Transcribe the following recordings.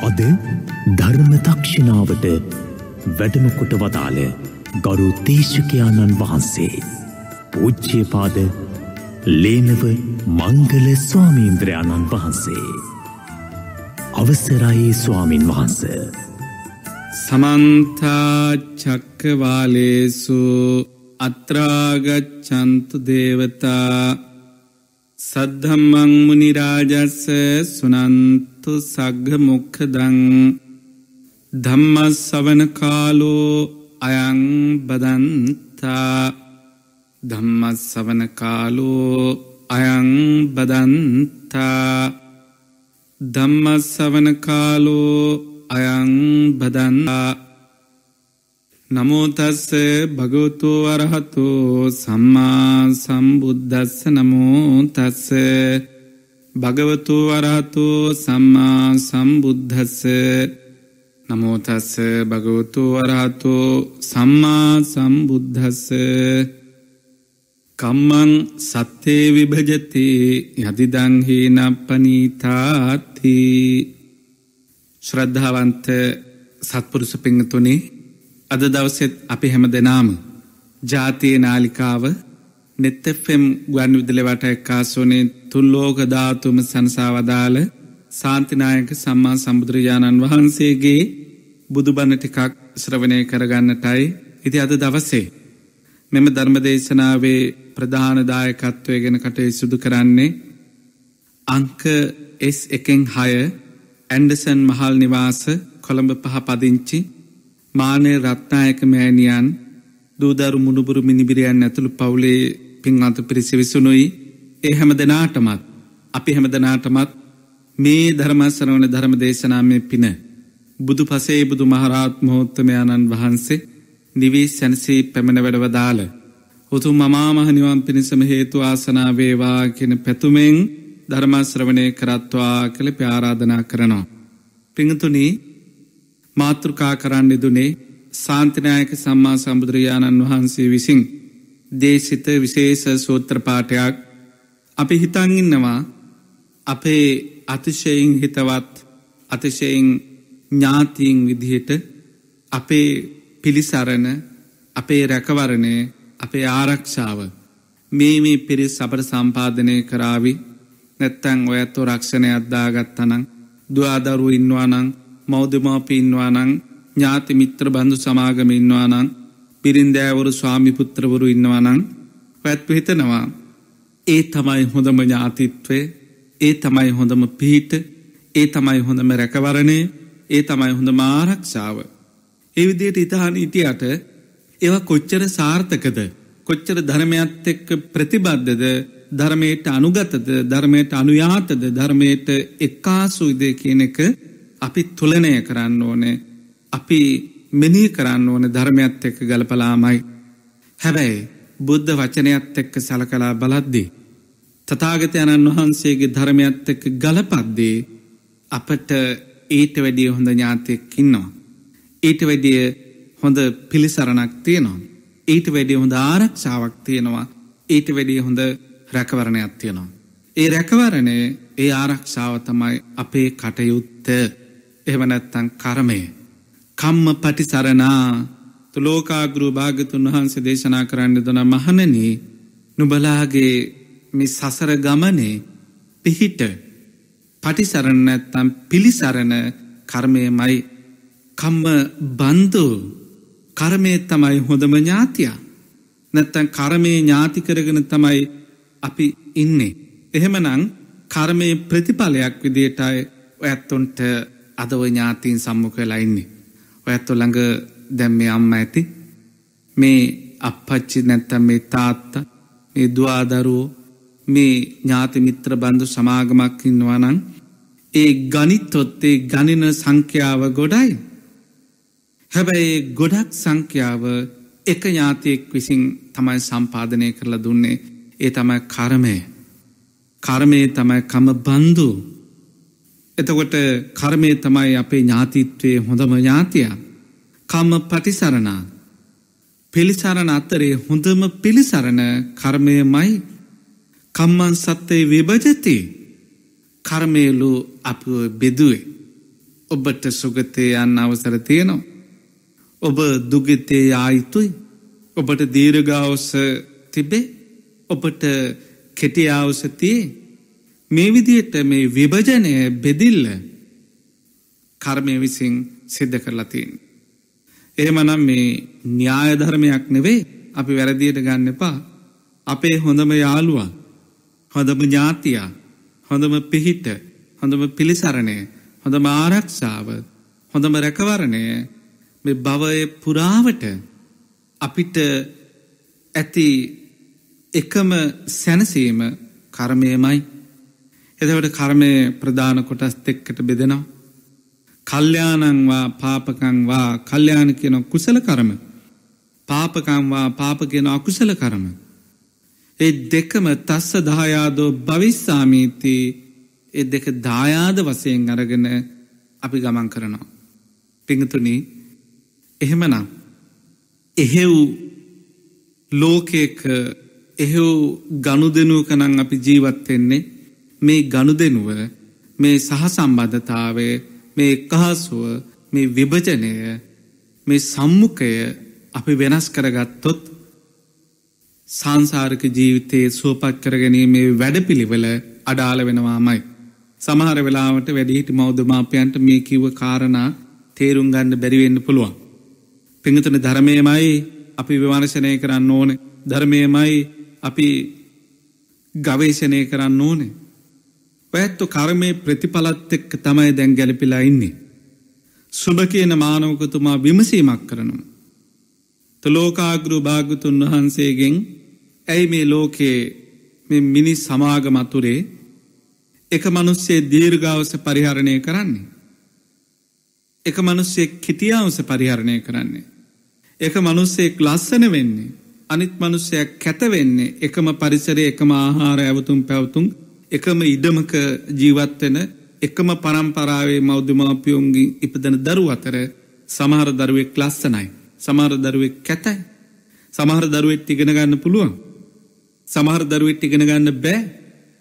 අද ධර්මතක්ෂිනාවට වැඩමකොට වදාළ ගරු තේශකයාණන් වහන්සේ. පූච්චයපාද ලේනව මංගල ස්වාමීන්ද්‍රයාණන් වහන්සේ. අවසරයි ස්වාමින් වහන්ස. සමන්තාචක්කවාලේසු අත්‍රාගච්චන්තු දේවතා සද්ධම්මං මුනිරාජස්ස සුනන්තු සග්ග මොක්කදං ධම්මස් සවන කාලෝ අයං බදන්තා ධම්මස් සවන කාලෝ අයං බදන්තා ධම්මස් සවන කාලෝ අයං බදන්තා නමෝතස්ස භගවතු අරහතු සම්මා සම්බුද්ධස්ස නමෝතස්ස භගවතු වරහතු සම්මා සම්බුද්ධස්ස නමෝතස්ස භගවතු වරහතු සම්මා සම්බුද්ධස්ස කම්මං සත්තේ විභජති යදිදංහීන පනීතාති ශ්‍රද්ධාවන්ත සත්පුරුස පිංහතුනේ අද දවසෙත් අපි හැම දෙනාම ජාතිය නාලිකාව නෙත්තෆෙම් ගුවන් විදිලවට එක්කාසෝනේ තුල්ලෝක ධාතුම සනසාවදාල සාන්තිනායක සම්මා සම්බුදුරජාණන් වහන්සේගේ බුදුබන්න ටිකක් ශ්‍රවණය කරගන්නටයි ඉති අද දවසේ මෙම ධර්මදේශනාවේ ප්‍රධානදායකත්වය ගෙන කටේ සුදු කරන්නේ අංක එස් එකෙන් හය ඇන්ඩසන් මහල් නිවාස කොළඹ පහ පදිංචි මානය රත්නායක මෑණියන් දූදරු මුණුබුරු මිනිබිරියන් ඇතුළු පවුලේ පින්වන්ත පිරිසි විසුනුයි ඒ හැම දෙනාටමත් අපි හැම දෙනාටමත් මේ ධර්මස්සරවන ධර්ම දේශනාමය පින බුදු පසේ බුදු මහරාත් මහෝත්තමයාණන් වහන්සේ නිවී සැනසී පැමණ වැඩවදාල උතු මමාමහනිවන් පිණිසම හේතු ආසනා වේවා කියෙන පැතුමෙන් ධර්මශ්‍රවණය කරත්වා කළ ප්‍යාරාධනා කරනවා. පිංතුනී මාතෘකා කරන්න දුනේ සාන්තිනායක සම්මා සම්බුදුරජාණන් වහන්සේ විසින් දේශිත විශේෂ සූත්‍රපාටයක් අපි හිතංඉන්නවා අපේ අතිශයෙන් හිතවත් අතිශයෙන් ඥාතීන් විදිහට අපේ පිළිසරණ අපේ රැකවරණය අපේ ආරක්ෂාව. මේ මේ පිරිස් අපට සම්පාධනය කරාවි නැත්තැන් ඔයත්තෝ රක්ෂණය අද්දාගත්තනං දවාදරු ඉන්නවානං මෞදමාපි ඉන්නවානං ඥාති මිත්‍ර බන්ධු සමාගම ඉන්නවානං පිරින්දෑවරු ස්වාමිපුත්‍රවරු ඉන්නවානං පැත්ව හිතනවා. ඒ තමයි හොඳම ඥාතිත්වය ඒ තමයි හොඳම පිහිට ඒ තමයි හොඳම රැකවරණය ඒ තමයි හොඳ මාරක්ෂාව. එවිදියට ඉතහන ඉටියට ඒව කොච්චර සාර්ථකද කොච්චර ධර්මයත් එක්ක ප්‍රතිබද්ධද ධර්මයට අනුගතද ධර්මයට අනුයාතද ධර්මයට එක්කාසු ඉදේ කියන එක අපි තුලනය කරන්න ඕනේ අපි මෙනී කරන්න ඕන ධර්මයත් එක්ක ගලපලාමයි හැබැයි බුද්ධ වචනයත් එක්ක සලකලා බලද්දී. තතාගතයණන් වහන්සේගේ ධර්මයත් එක්ක ගලපද්දී අපට ඊට වැඩිය හොඳ ඥාතයක් ඉන්නවා. ඊට වැඩිය හොඳ පිළිසරණක් තියෙනවා. ඊට වැඩිය හොඳ ආරක්ෂාවක් තියෙනවා ඊට වැඩිය හොඳ රැකවරණයක් තියෙනවා. ඒ රැකවරණය ඒ ආරක්ෂාව තමයි අපේ කටයුත්ත එහවනැත්තන් කරමය. කම්ම පටිසරණා තුලෝකාගුරු භාගතුන් වහන්සේ දේශනා කරන්න දන මහනනී නුබලාගේ මි සසර ගමනේ පිහිට පටිසරණ ඇත්තම් පිළිසරණ කර්මය මයි කම්ම බන්ධු කරමය තමයි හොඳම ඥාතියා නැත්තැන් කරමය ඥාති කරගෙන තමයි අපි ඉන්නේ. එහෙමනං කර්මය ප්‍රතිඵලයක් විදියටයි ඇත්තුන්ට අදව ඥාතීන් සම්මුඛ වෙලා ඉන්නේ. ඔයත්තු ළඟ දැම්ම අම්ම ඇති මේ අපපච්චි නැත්තම් මේ තාත්ත මේ දවාදරුවෝ මේ ඥාති මිත්‍ර බන්ධු සමාගමක් ඉන්නවනං ඒ ගනිත්තොත්තේ ගනින සංඛ්‍යාව ගොඩයි. හැබැයි ගොඩක් සංඛ්‍යාව එක ඥාතියෙක් විසින් තමයි සම්පාධනය කරලා දුන්නේ ඒ තමයි කරමය. කර්මය තමයි කම බන්ධු එතකොට කර්මය තමයි අපේ ඥාතිත්වය හොඳම ඥාතියක්. කම්ම පටිසරණා. පිළිසරණ අත්තරේ හොඳම පිළිසරණ කර්මය මයි කම්මන් සත්තේ විභජති කර්මයලු අප බෙදුවේ. ඔබට සුගතය යන්න අවසර තියෙනවා. ඔබ දුගතේ ආයිතුයි ඔබට දීරගාවස තිබේ ඔබට කෙටියාවසතියේ මේ විදියට මේ විභජනය බෙදිල්ල කර්මය විසින් සිද්ධ කරලතින්. එහෙමනම් මේ න්‍යායධර්මයක් නෙවේ අපි වැරදියට ගන්න එපා අපේ හොඳම යාළුවා හොඳම ඥාතියා හොඳම පිහිට හොඳම පිළිසරණය හොඳම ආරක්ෂාව හොඳම රැකවරණය මේ භවය පුරාවට අපිට ඇති එකම සැනසීම කර්මයමයි. එදවට කර්මය ප්‍රධාන කොටස් දෙක්කට බෙදෙනවා. කල්්‍යයානංවා පාපකංවා කල්්‍යයාන කියන කුසල කරම. පාපකංවා පාප කියන අකුසල කරම. ඒ දෙකම තස්ස දායාදෝ භවිස්සාමීති එ දෙක දායාද වසයෙන් අරගෙන අපි ගමන් කරනවා. පිඟතුනී එහෙමනම් එහෙව් ලෝකයක එහෙව් ගණු දෙනුවකනං අපි ජීවත්වෙන්නේ මේ ගණු දෙනුව මේ සහසම්බධතාවය මේ එකහසුව මේ විභජනය මේ සම්මුකය අපි වෙනස් කරගත්තොත් සංසාරක ජීවිතයේ සුවපත් කරගැනීමේ වැඩ පිළිවෙල අඩාල වෙනවාමයි. සමහර වෙලාවට වැඩිහිටි මෞද්ධමාපයන්ට මේ කිව්ව කාරණා තේරුම් ගන්න බැරිවෙන්න පුළුවන්. පිඟතුන ධර්මයමයි අපි විවර්ශනය කරන්න ඕන ධර්මයමයි අපි ගවේශනය කරන්න ඕනේ. පැත්තු කර්මය ප්‍රතිඵලත් එක්ක තමයි දැන් ගැලපිලා ඉන්නේ. සුභ කියන මානවකතුමා විමසීමක් කරනවා. තුලෝකාගරු භාගතුන් වහන්සේගෙන් ඇයි මේ ලෝකයේ මිනි සමාගමතුරේ එක මනුස්සේ දීර්ගාවස පරිහරණය කරන්නේ. එක මනුස්සෙක් කිටියාවස පරිහරණය කරන්නේ. එක මනුස්සෙක් ලස්සන වෙන්නේ. අනිත් මනුස්සයක් කැතවෙන්නේ එකම පරිසරය එකම ආහාර ඇවතුම් පැවතුම් එකම ඉඩමක ජීවත්වෙන එකම පරම්පරාවේ මෞද්ධමාපියොන්ගින් ඉපදන දරු අතර සමහර දරුවෙක් ලස්සනයි. සමහර දරුවෙක් කැතයි. සමහර දරුවෙත් ඉගෙන ගන්න පුළුවන්. සමහර දරුවෙත් ඉගෙන ගන්න බෑ.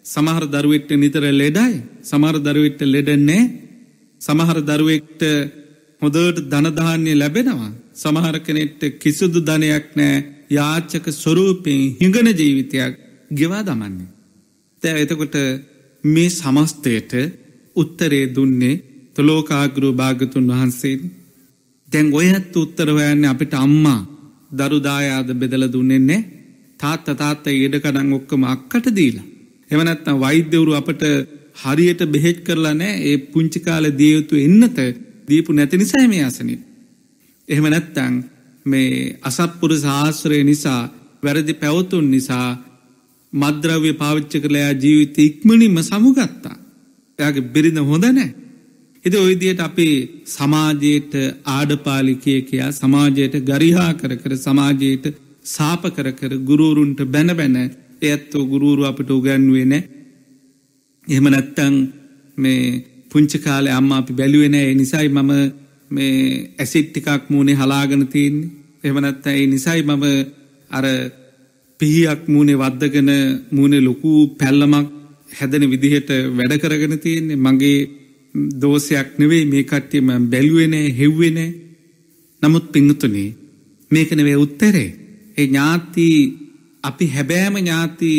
සමහර දරුවෙක්ට නිතර ලෙඩයි. සමහර දරුවෙක්ට ලෙඩන්නේ. සමහර දරුවෙක්ට හොදට ධනධාන්‍ය ලැබෙනවා. සමහර කෙනෙක්ට කිසිදු ධනයක් නෑ යාච්චක ස්වරූපයෙන් හිඟන ජීවිතයක් ගෙවා දමන්නේ. තෑ එතකොට මේ සමස්තයට උත්තරේ දුන්නේ තුලෝකාගුරු භාගතුන් වහන්සේ දැන් ඔයත් උත්තර හොයන්නේ අපිට අම්මා දරුදායාද බෙදල දුන්නෙන්නේ තාත්ත තාත්ත ඉඩකඩන් ඔක්කම අක්කට දීලා. එවනැත්නම් වෛද්‍යවරු අපට හරියට බෙහෙච් කරලා නෑ ඒ පුංචිකාල දියයුතු එන්නත දීපු නැති නිසා මේ අසනින්. එහෙම නැත්තං මේ අසත්පුර ශාස්ත්‍රය නිසා වැරදි පැවතුන් නිසා මද්‍රව්‍ය පාවිච්ච කරලයා ජීවිත ඉක්මනින්ම සමුගත්තා. එයාගේ බිරිඳ හොඳ නෑ. එති ඔයිදියට අපි සමාජයට ආඩපාලිකය කියයා සමාජයට ගරිහා කර කර සමාජයට සාප කර කර ගුරුවරුන්ට බැන බැන එයත්තෝ ගුරුවරු අපට උගැන්ුවේ නෑ. එහෙම නැත්තං මේ පුංචි කාලේ අම්ම අපි බැලුවෙනෑ නිසයි මම මේ ඇසිට්ටිකක් මූුණේ හලාගන තියන්නේ. එමනත්ත ඒ නිසයි මම අර පිහියක් මූුණේ වද්දගෙන මූුණේ ලොකු පැල්ලමක් හැදෙන විදිහට වැඩ කරගෙන තියෙන්නේ. මගේ දෝසයක් නෙවෙයි මේ කට්ටියම බැලුවෙනේ හෙව්වෙනේ නමුත් පිංහතුනේ මේක නෙවේ උත්තරේ. ඒ ඥාති අපි හැබෑම ඥාති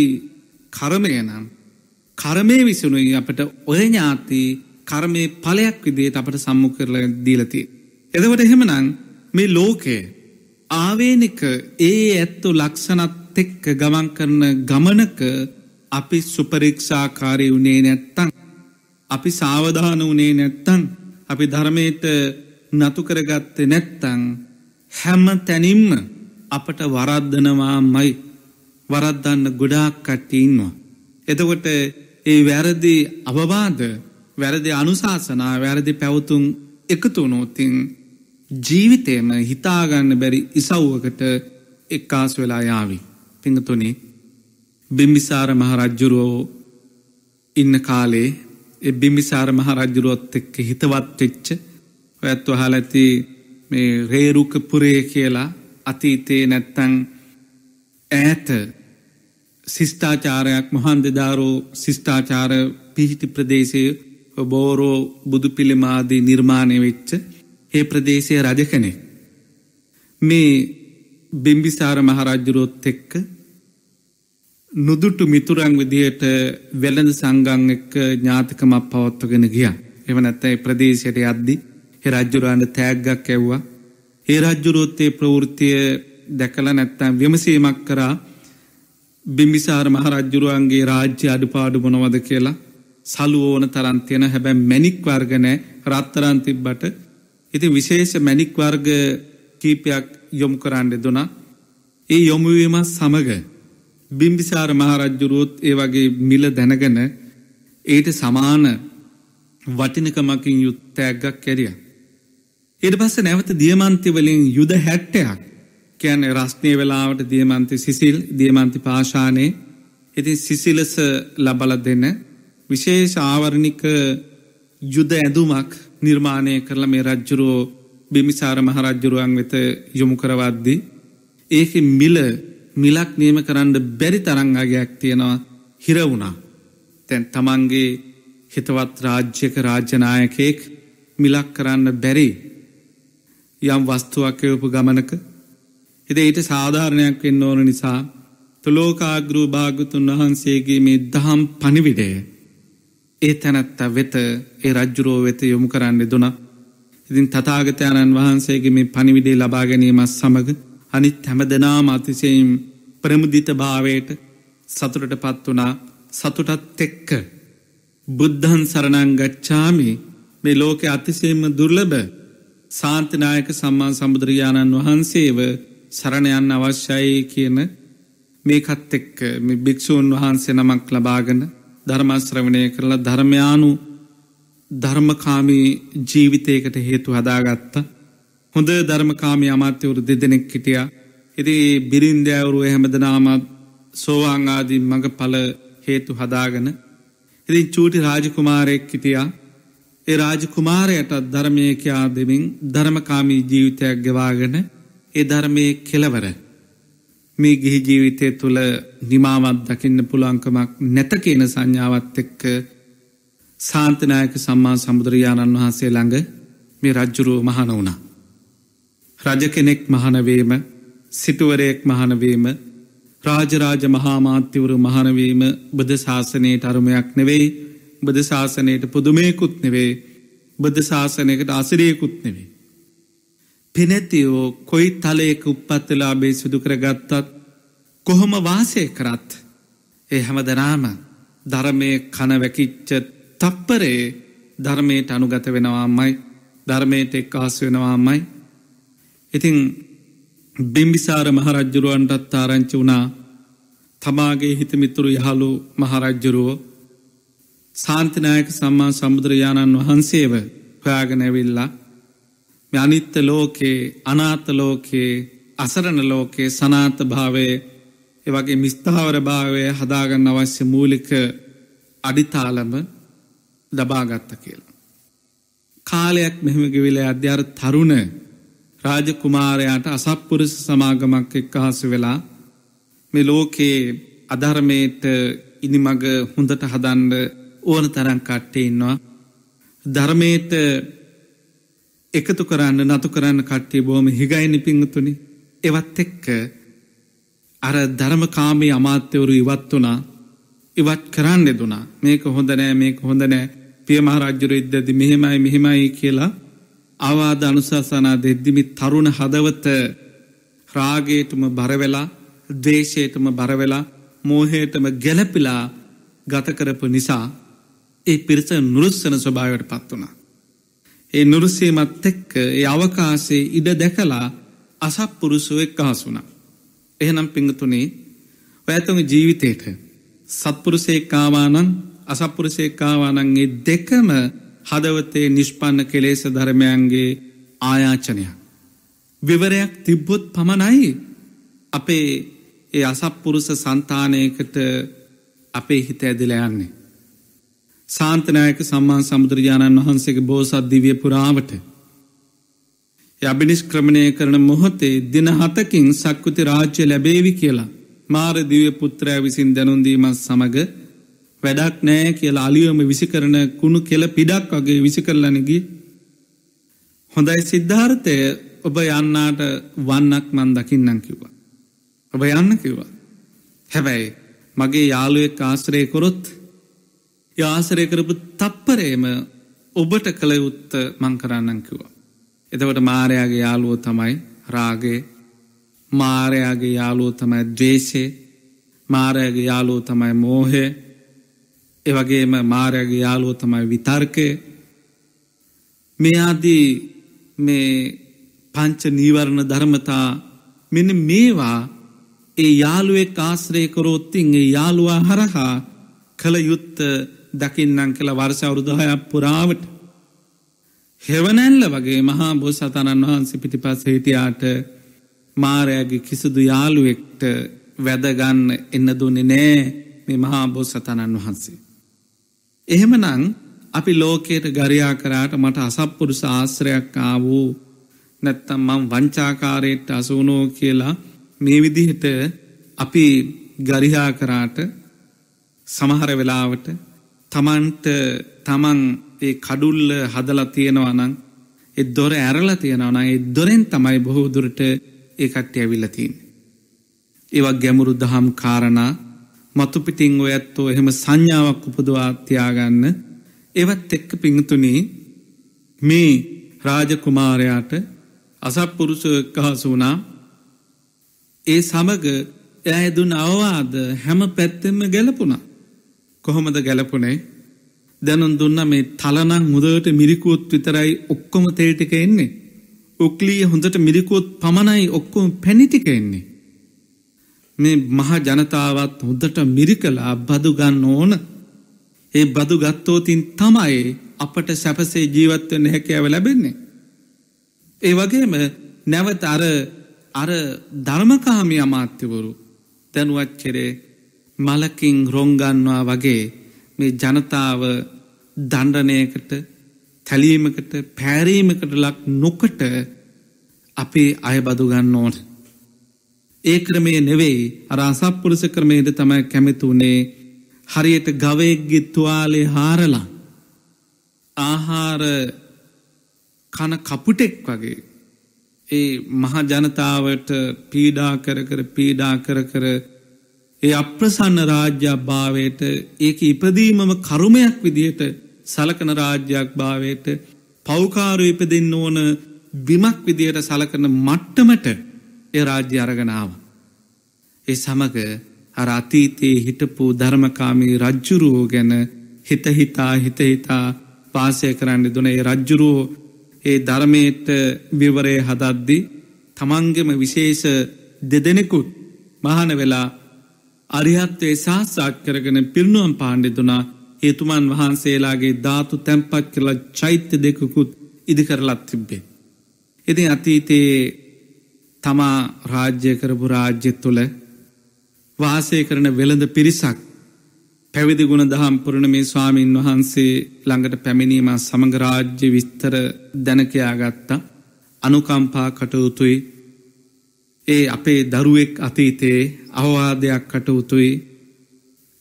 කරමය නම් කරමය විසුනුයි අපට ඔය ඥාති කර්මය පලයක් විදියට අපට සම්මු කරල දීලති. එදවට එහෙමනං මේ ලෝකය ආවේනික ඒ ඇත්තු ලක්ෂණත් එක්ක ගමන් කරන ගමනක අපි සුපරික්ෂාකාරය වුණේ නැත්තං අපි සාවධාන වනේ නැත්තං අපි ධර්මයට නතු කරගත්තේ නැත්තං හැම තැනින්ම අපට වරද්දනවා මයි වරද්දන්න ගොඩාක් කට්ටඉන්නවා. එතකොට ඒ වැරදි අවවාද වැරදි අනුශාසනා වැරදි පැවතුම් එකතු නෝතින් ජීවිතයම හිතාගන්න බැරි ඉසව්වකට එක්කාස් වෙලා යාවි. පිඟතුනේ බිම්බිසාර මහරජ්ජුරුවෝ ඉන්න කාලේ එබිම්බිසාර මහරජ්ජුරුවොත් එක්ක හිතවත්වෙච්ච ඔයත් වහල ඇති මේ රේරුකපුරේ කියලා අතීතයේ නැත්තං ඈත සිිස්ථාචාරයක් මොහන් දෙදාරෝ සිිස්ථාචාර පිහිටි ප්‍රදේශය බෝරෝ බුදු පිළිමාදී නිර්මාණය වෙච්ච ඒ ප්‍රදේශය රජ කෙනෙක්. මේ බිම්බිසාර මහරජ්ජුරොත් එක්ක නුදුටු මිතුරං විදියට වෙළඳ සංගං එක්ක ඥාතිකමක් පවත්වගෙන ගිය. එව නැත්තයි ප්‍රදේශයට අද්දි එ රජ්ජුරාන්ට තෑග්ගක් ඇව්වා. ඒ රජ්ජුරොත්තේ ප්‍රවෘතිය දැකල නැත්තම් විමසීමක් කරා බිම්බිසාර මහරජ්ජුරුවන්ගේ රාජ්‍ය අඩුපාඩු මොනවද කියලා සලු ඕන තරන්තියන හැබැ මැනික් වර්ගනෑ රත්තරන් තිබ්බට ඉති විශේෂ මැනික් වර්ග කීපයක් යොමු කරන්න දුනා ඒ යොමුවීමත් සමග බිම්බිසාර මහරජ්ජුරුවොත් ඒ වගේ මිල දැනගන ඒට සමාන වටිනකමකින් යුත්තෑගක් කැරිය. ඒට පස්ස නැවත දියමන්තිවලින් යුද හැට්ටයක් කියැන රස්නය වෙලාවට දියමන්ති සිසිල් දියමන්ති පාශානයේ ඉතින් සිසිලස ලබල දෙන්න විශේෂ ආවරණික යුද ඇඳුමක් නිර්මාණය කරලා මේ රජ්ජුරෝ බිමිසාර මහරජ්ජුරුවන් වෙත යොමු කරවද්දි. ඒක මිල මිලක් නියම කරන්න බැරි තරංගාගයක් තියෙනවා හිරවුණා. තැන් තමන්ගේ හිතවත් රාජ්‍යක රාජ්‍යනායකයෙක් මිලක් කරන්න බැරි යම් වස්තුවක්කයපු ගමනක. එද ඊට සාධාරණයක් වෙන්න ඕන නිසා තුලෝකාග්‍රූ භාගතුන් වහන්සේගේ මේ දහම් පනිවිඩය ඒ තැනැත්ත වෙත ඒ රජ්ජුරෝ වෙත යොමු කරන්න දුන. ඉතින් තතාගතයණන් වහන්සේගේ මේ පනිවිඩේ ලබා ගැනීමත් සමඟ අනිත් හැමදනා මතිසයෙන් ප්‍රමුදිත භාවයට සතුරට පත් වනා සතුටත් එක්ක බුද්ධන් සරණං ගච්ඡාමි. මේ ලෝකෙ අතිසේම දුර්ලබ සාන්තනායක සම්මා සමුදුරයාණන් වහන්සේව සරණයන්න අවශ්‍යයි කියන මේකත් එක්ක මේ භික්‍ෂූන් වහන්සේ නමක් ලබාගන ධර්මශ්‍රවණය කරලා ධර්මයානු ධර්මකාමී ජීවිතයකට හේතු හදාගත්ත. හොඳ ධර්මකාමී අමාත්‍යවරු දෙදෙනෙක් හිටිය. එති බිරින්දෑවරු හැමදනාමත් සෝවාංආදී මඟ පල හේතු හදාගන ඉතින් චූටි රාජකුමාරයෙක් හිටියා. ඒ රාජකුමාරයටත් ධර්මයකයා දෙමින් ධර්මකාමී ජීවිතයක් ගෙවාගෙන ඒ ධර්මය කෙලවර මේ ගිහි ජීවිතය තුළ නිමාවත් දකින්න පුළංකමක් නැත කියන සංඥාවත් එක්ක සාන්තනායක සම්මා සමුදුරයාණන් වහන්සේ ළඟ මේ රජ්ජුරුව මහන වුණා. රජ කෙනෙක් මහනවීම සිටුවරයෙක් මහනවීම රාජරාජ මහාමාත්‍යවරු මහනවීම බද ශාසනයට අරුමයක් නෙවෙයි බද ශාසනයට පුදුමයකුත් නෙවේ බද ශාසනයකට අසිරයකුත් නෙවේ. පෙනැතියෝ කොයි තලයක උපත්වෙලාබේ සිදු කරගත්තත් කොහොම වාසය කරත් ඒ හැමදනාම ධර්මය කනවැකිච්ච තප්පරේ ධර්මයට අනුගත වෙනවාමයි ධර්මයට එක් අහස් වෙනවාමයි. ඉතිං බිම්බිසාර මහරජ්ජුරුවන්ටත් ආරංචි වුණා. තමාගේ හිතමිතුරු යහළු මහරජ්ජුරුවෝ සාන්තිනායක සම්මා සමුදුරයාණන් වහන්සේව හොයාගනැවිල්ලා අනිත්ත ලෝකයේ අනාත ලෝකයේ අසරණ ලෝකයේ සනාත භාවය එවගේ මිස්ථාවර භාවය හදාගන්න අවශ්‍ය මූලික අඩිතාලම ලබාගත්ත කියලා. කාලයක් මෙහෙමගවිල අධ්‍යාර තරුණ රාජකුමාරයාට අසප්පුරුස සමාගමක් එක් අහසු වෙලා මේ ලෝකයේ අධර්මයට ඉනිමග හොඳට හදන්ඩ ඕන තරන් කට්ටේ ඉන්නවා. ධර්මයට එකතු කරන්න නතු කරන්න කට්ටිය බෝම හිගයිනි පිංහතුනි එවත් එක්ක අර ධර්මකාමී අමාත්‍යවරු ඉවත් වනා ඉවත් කරන්න දුනා මේක හොඳනෑ මේක හොඳනෑ පියමහරජ්ජුර ඉද්දදි මෙහෙමයි මෙහෙමයි කියලා අවාද අනුශාසනා දෙද්දිමි තරුණ හදවත රාගේටම බරවෙලා දේශයටම බරවෙලා මෝහයටම ගැලපිලා ගතකරපු නිසා ඒ පිරිස නුරුස්සන ස්වභාවට පත් වනා. ඒ නුරුසීමත් එක්ක ඒ අවකාසේ ඉඩ දැකලා අසප්පුරුසුව එක් අහසුනා. එහෙනම් පිංගතුනේ ඔයඇතුම ජීවිතයට සත්පුරුසේකාවානං අසපුරුසේකාවානන්ගේ දෙකම හදවතේ නිෂ්පන්න කෙලේස ධර්මයන්ගේ ආයාචනයක්. විවරයක් තිබ්බොත් පමණයි අපේ ඒ අසප්පුරුස සන්තානයකට අපේ හිත ඇදිල යන්නේ. සාන්තනායක සම්මා සමුදුරජාණන් වහන්සේගේ බෝසත් දිවිය පුරාවට. යබිනිෂ්ක්‍රමණය කරන මොහොතේ දින හතකින් සක්කුති රාජ්‍ය ලැබේවි කියලා මාර දිවිය පුත්‍රය විසින් දැනුන්දීමත් සමඟ වැඩක් නෑ කියලා අලියම විසි කරන කුණු කෙල පිඩක් වගේ විසි කරලනගී හොඳයි සිද්ධාර්ථය ඔබ යන්නාට වන්නක් මන් දකින්නම් කිව්වා. ඔබ යන්න කිව්වා. හැබැයි මගේ යාළුවෙක් ආශ්‍රය කොරොත් යාසරය කරපු තප්පරේම ඔබට කළ යුත්ත මං කරන්නන් කිව්වා. එතවට මාරයාගේ යාළුවෝ තමයි රාගේ මාරයාගේ යාළුවෝ තමයි දවේශේ මාරයගේ යාළුවෝ තමයි මෝහය. එවගේම මාරයගේ යාළුවෝ තමයි විතර්කය. මේ ආදී මේ පංච නීවරණ ධර්මතා මෙන්න මේවා ඒ යාළුවෙක් ආශ්‍රය කරොත්තින් ඒ යාළුවා හරහා කළ යුත්ත දකින්නං කළ වර්ෂ අවුරුදුහයක් පුරාවට හෙවනැල්ල වගේ මහා බෝසතණන් වහන්සේ පිටිපස් හිටියාට මාරයාගේ කිසිදු යාළුවෙක්ට වැදගන්න එන්න දුන්නේ නෑ මේ මහා බෝසතණන් වහන්සේ. එහෙමනං අපි ලෝකයට ගරයා කරාට මට අසප්පුරුස ආශ්‍රයක් ආවූ නැත්තම් මං වංචාකාරයට අසුනෝ කියලා මේ විදිහට අපි ගරිහා කරාට සමහර වෙලාවට තමන්ට තමන් ඒ කඩුල්ල හදල තියෙනවනං එ දොර ඇරල තියෙනවන ඒ දොරෙන් තමයි බොහෝ දුරට ඒ කට්ටය ඇවිල්ලතින්. ඒවක් ගැමුරු දහම් කාරණා මතුපිටිං ඔය ඇත්තෝ එහෙම සංඥාවක් උපදවාත්‍යයාගන්න ඒවත් එක්ක පිංතුනී මේ රාජකුමාරයාට අසප්පුරුෂ එක්කහසු වුණා. ඒ සමග ඇයදුන් අවවාද හැම පැත්තෙන්ම ගැලපුුණා. කොහොමද ගැලපුනේ? දැනුන් දුන්න මේ තලනං මුදට මිරිකුවොත් විතරයි ඔක්කොම තේටික එන්නේ. උක්ලීය හොඳට මිරිකුවොත් පමණයි ඔක්කොම පැණිටික එන්නේ. මේ මහ ජනතාවත් හොදට මිරිකලා බදුගන්න ඕන. ඒ බදු ගත්තෝතින් තමයි අපට සැපසේ ජීවත්වන්න හැකෑව ලැබෙන්නේ. ඒ වගේම නැවත අර අර ධර්මකාමි අමාත්‍යවරු දැනුවත් කෙරේ මලකින් රොංගන්වා වගේ මේ ජනතාව දණ්ඩනයකට තැලීමකට පැරීමකට ලක් නොකට අපේ අය බදුගන්න ඕන. ඒ ක්‍රමේ නෙවෙයි අර අසප්පුරුස ක්‍රමයට තමයි කැමැතුනේ හරියට ගවයෙක්ගේ තුවාලේ හාරලා ආහාර කන කපුටෙක් වගේ ඒ මහා ජනතාවට පීඩා කර කර පීඩා කර කර ඒ අප්‍රසන්න රාජ්‍යයක් භාවයට ඒක ඉපදීමම කරුමයක් විදිහට සලකන රාජ්‍යයක් භාවයට පෞකාරු ඉපදෙන්න ඕන බිමක් විදිහට සලකන මට්ටමට ඒ රාජ්‍ය අරගනාව. ඒ සමග අර අතීතයේ හිටපු ධර්මකාමී රජ්ජුරුවෝ ගැන හිතහිතා හිතහිතා පාසය කරන්න දුන ඒ රජ්ජුරුවෝ ඒ ධර්මයට විවරය හදද්දි තමන්ගෙම විශේෂ දෙදෙනෙකුත් මහන වෙලා අරිහත්වේ සාස්සාත් කරගෙන පිරිනුවම් පාණ්ඩිතුනා ඒතුමන් වහන්සේලාගේ ධාතු තැම්පත් කරලා චෛත්‍ය දෙකුකුත් ඉදිකරලත් තිබ්බේ. ඉතින් අතීතයේ තමා රාජ්‍ය කරපු රාජ්‍ය තුළ වාසය කරන වෙළඳ පිරිසක් පැවිදි ගුණ දහම් පුරණ මේ ස්වාමීන් වහන්සේ ළඟට පැමිණීම සමගරාජ්‍ය විස්තර දැනකයාගත්තා අනුකම්පා කටයුතුයි ඒ අපේ දරුවෙක් අතීතයේ අවවාදයක් කටයුතුයි.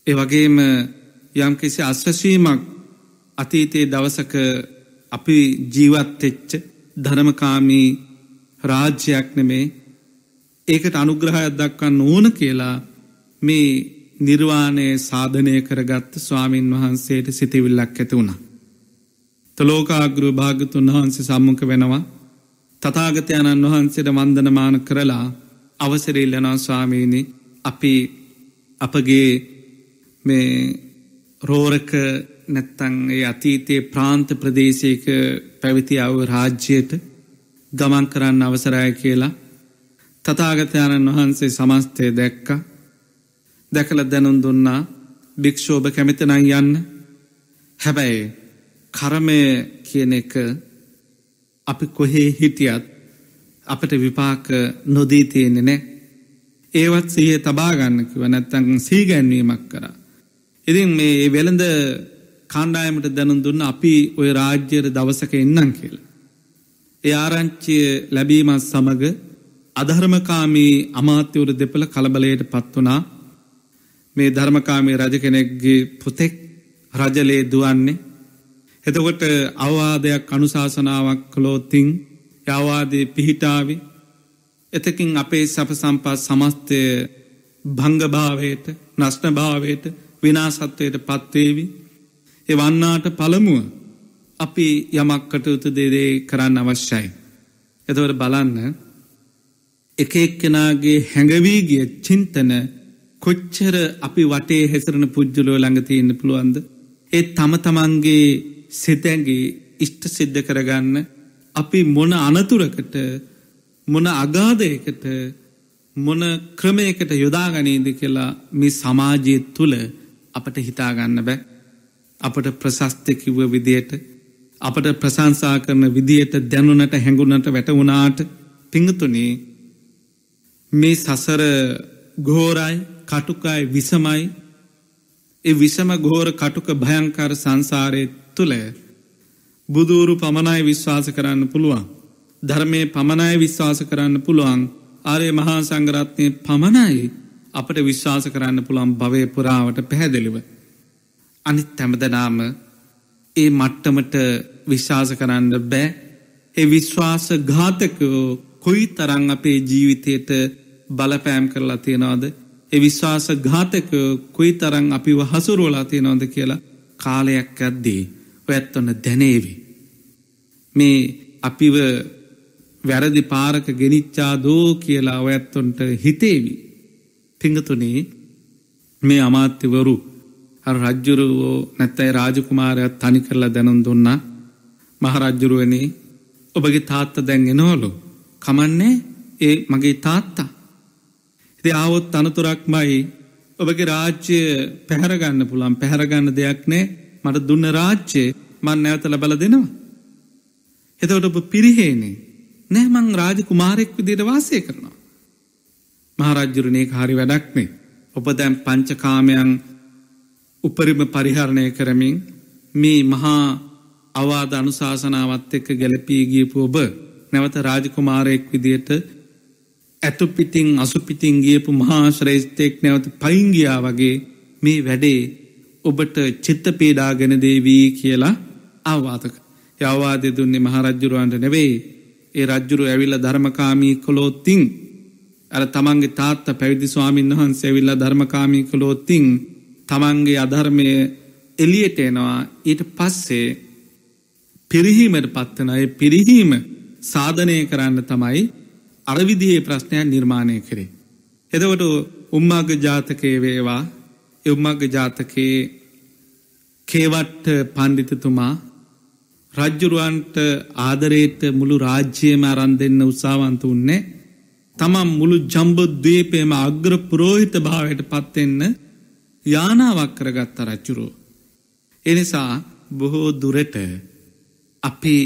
ඒ වගේම යම්කිසි අශ්‍රශීමක් අතීතයේ දවසක අපි ජීවත්තෙච්ච ධර්මකාමී රාජ්‍යයක් නෙමේ. ඒකට අනුග්‍රහයක් දක්වන්න ඕන කියලා මේ නිර්වාණය සාධනය කරගත්ත ස්වාමීන් වහන්සේට සිතිවිල්ලක් ඇති වුණා. තලෝකාගුරු භාගතුන් වහන්සේ සම්මුඛ වෙනවා. තතාගතයණන් වහන්සේට වන්දනමාන කරලා අවසරඉල්ලනවා ස්වාමීණි අපි අපගේ මේ රෝරක නැත්තං ඒ අතීතයේ ප්‍රාන්ත ප්‍රදේශයක පැවිති අව රාජ්‍යයට ගමන් කරන්න අවසරය කියලා තතාගතයණන් වහන්සේ සමස්තය දැක්ක. දැකල දැනුන් දුන්නා භික්‍ෂෝභ කැමිතනං යන්න. හැබැයි කරමය කියන එක අපි කොහේ හිටියත් අපට විපාක නොදී තියෙන්නේ නෑ ඒවත් සහ තබාගන්නකිව නැත්තං සීගැන්වීමක් කරා. ඉතින් මේ වෙළඳ කාණ්ඩායමට දැනුන් දුන්න අපි ඔය රාජ්‍යයට දවසක එන්නම් කියලා. ඒ ආරංචිය ලැබීමත් සමඟ අධර්මකාමී අමාත්‍යවර දෙපළ කළබලයට පත් වනා මේ ධර්මකාමී රජ කෙනෙක්ගේ පුතෙක් රජලේ දුවන්නේ එතකොට අවවාදයක් අනුශාසනාවක් කළෝතිං යවාදේ පිහිටාවි එතකින් අපේ සැප සම්පත් සමස්තය භංගභාවයට නස්්නභාවයට විනාසත්වයට පත්වේවි එ වන්නාට පළමුුව අපි යමක් කටයුතු දේදේ කරන්න අවශ්‍යයි. එතවට බලන්න එක එක්කෙනගේ හැඟවීගිය චින්තන කොච්චර අපි වටේ හැසරන පුද්ජලෝ ළඟතියන්න පුළුවන්ද. ඒ තම තමන්ගේ සිතැන්ගේ ඉෂ්ට සිද්ධ කරගන්න අපි මොන අනතුරකට මොන අගාදයකට මොන ක්‍රමයකට යොදාගනීද කියලා මේ සමාජය තුළ අපට හිතාගන්න බෑ. අපට ප්‍රශස්තකිව්ව විදියට අපට ප්‍රසංසා කරන විදියට දැනුනට හැඟුණට වැටවුණාට පිංගතුනේ මේ සසර ගෝරයි කටුකයි විසමයි. ඒ විසම ගෝර කටුක භයංකර සංසාරය තුළ බුදුරු පමණයි විශ්වාස කරන්න පුළුවන්. ධර්මය පමණයි විශ්වාස කරන්න පුළුවන් ආරය මහා සංගරත්නය පමණයි අපට විශ්වාස කරන්න පුළන් භවය පුරාවට පැහැදිලිව. අනිත් තැමදනාම ඒ මට්ටමට විශ්වාස කරන්න බෑ ඒ විශ්වාස ගාතකෝ කොයි තරං අපේ ජීවිතයට බලපෑම් කරලා තියෙනවාද ඒ විශ්වාස ගාතක කොයි තරං අපිව හසුරුවලා තියෙනවද කියලා කාලයක් ඇද්දී ඔඇත්තොන්න දැනේවි. මේ අපිව වැරදි පාරක ගෙනිච්චා දෝ කියලා ඔඇත්තොන්ට හිතේවි. පිංගතුනේ මේ අමාත්‍යවරු රජ්ජුරුවෝ නැත්තයි රාජකුමාරයක් තනි කරලා දැනුම් දුන්නා මහරජ්ජුරුවනේ ඔබගේ තාත්ත දැන් එනෝලු කමන්නේ ඒ මගේ තාත්තා. ඉති ආවොත් අනතුරක්මයි ඔබගේ රාජ්‍ය පැහැරගන්න පුළන් පැහැරගන්න දෙයක් නෑ මට දුන්න රාජ්‍යය මන් නැවත ලබල දෙනවා. එතවට ඔබ පිරිහේනේ නෑ මං රාජ කුමාරෙක් විදිට වාසය කරනවා. මහරජ්ජුරණය හරි වැඩක්නේ. ඔබ දැම් පංචකාමයන් උපරිම පරිහරණය කරමින් මේ මහා අවාද අනුශාසනාවත් එක්ක ගැලපී ගියපු ඔබ නැවත රාජකුමාරයෙක් විදියට ඇතු පිටිං අසු පිටිං ගියපු මහා ශ්‍රේෂ්ඨයෙක් නැවත පයිංගියා වගේ මේ වැඩේ ඔබට චිත්ත පීඩාගෙන දේවී කියලා අවවාතක. යවවාදය දුන්නේ මහරජ්ජුරුවන්ට නෙවෙයි ඒ රජ්ජුරු ඇවිල්ල ධර්මකාමී කොලෝත්තිං අර තමන්ගේ තාත්ත පැවිදි ස්වාමීන් වහන්ස ඇවිල්ල ධර්මකාමී කොලෝත්තිං තමන්ගේ අධර්මය එලියට එනවා ඊට පස්සේ පිරිහීමට පත්වනය පිරිහීම සාධනය කරන්න තමයි අරවිදියේ ප්‍රශ්නයක් නිර්මාණය කරේ. එදවට උම්මාග ජාතකය වේවා එව්මග ජාතකයේ කේවට්ට පණ්ඩිතතුමා රජ්ජුරුවන්ට ආදරේට මුළු රාජ්‍යයම අරන් දෙන්න උත්සාවන්ත උන්නේ තමම් මුළු ජම්බොද්වීපයම අග්‍ර පුරෝහිත භාවයට පත්වෙන්න යානාවක් කරගත්ත රච්චුරෝ. එනිසා බොහෝ දුරට අපි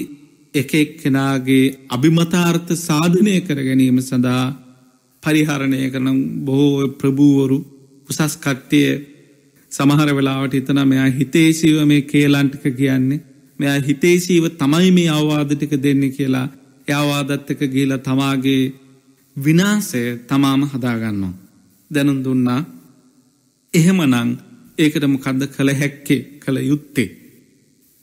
එක එක්කෙනගේ අභිමතාර්ථ සාධනය කර ගැනීම සඳහා පරිහරණය කරන බොහෝ ප්‍රභූවරු උසස් කට්ටිය සමහර වෙලාවට හිතන මෙයා හිතේශීව මේ කේලන්ටික කියන්නේ. මෙයා හිතේශීව තමයි මේ අවවාදටික දෙන්න කියලා. යවාදත්තක ගීල තමාගේ විනාසය තමාම හදාගන්නවා. දැනුම් දුන්නා. එහෙමනං ඒකටම කදද කළ හැක්කේ? කළ යුත්තේ.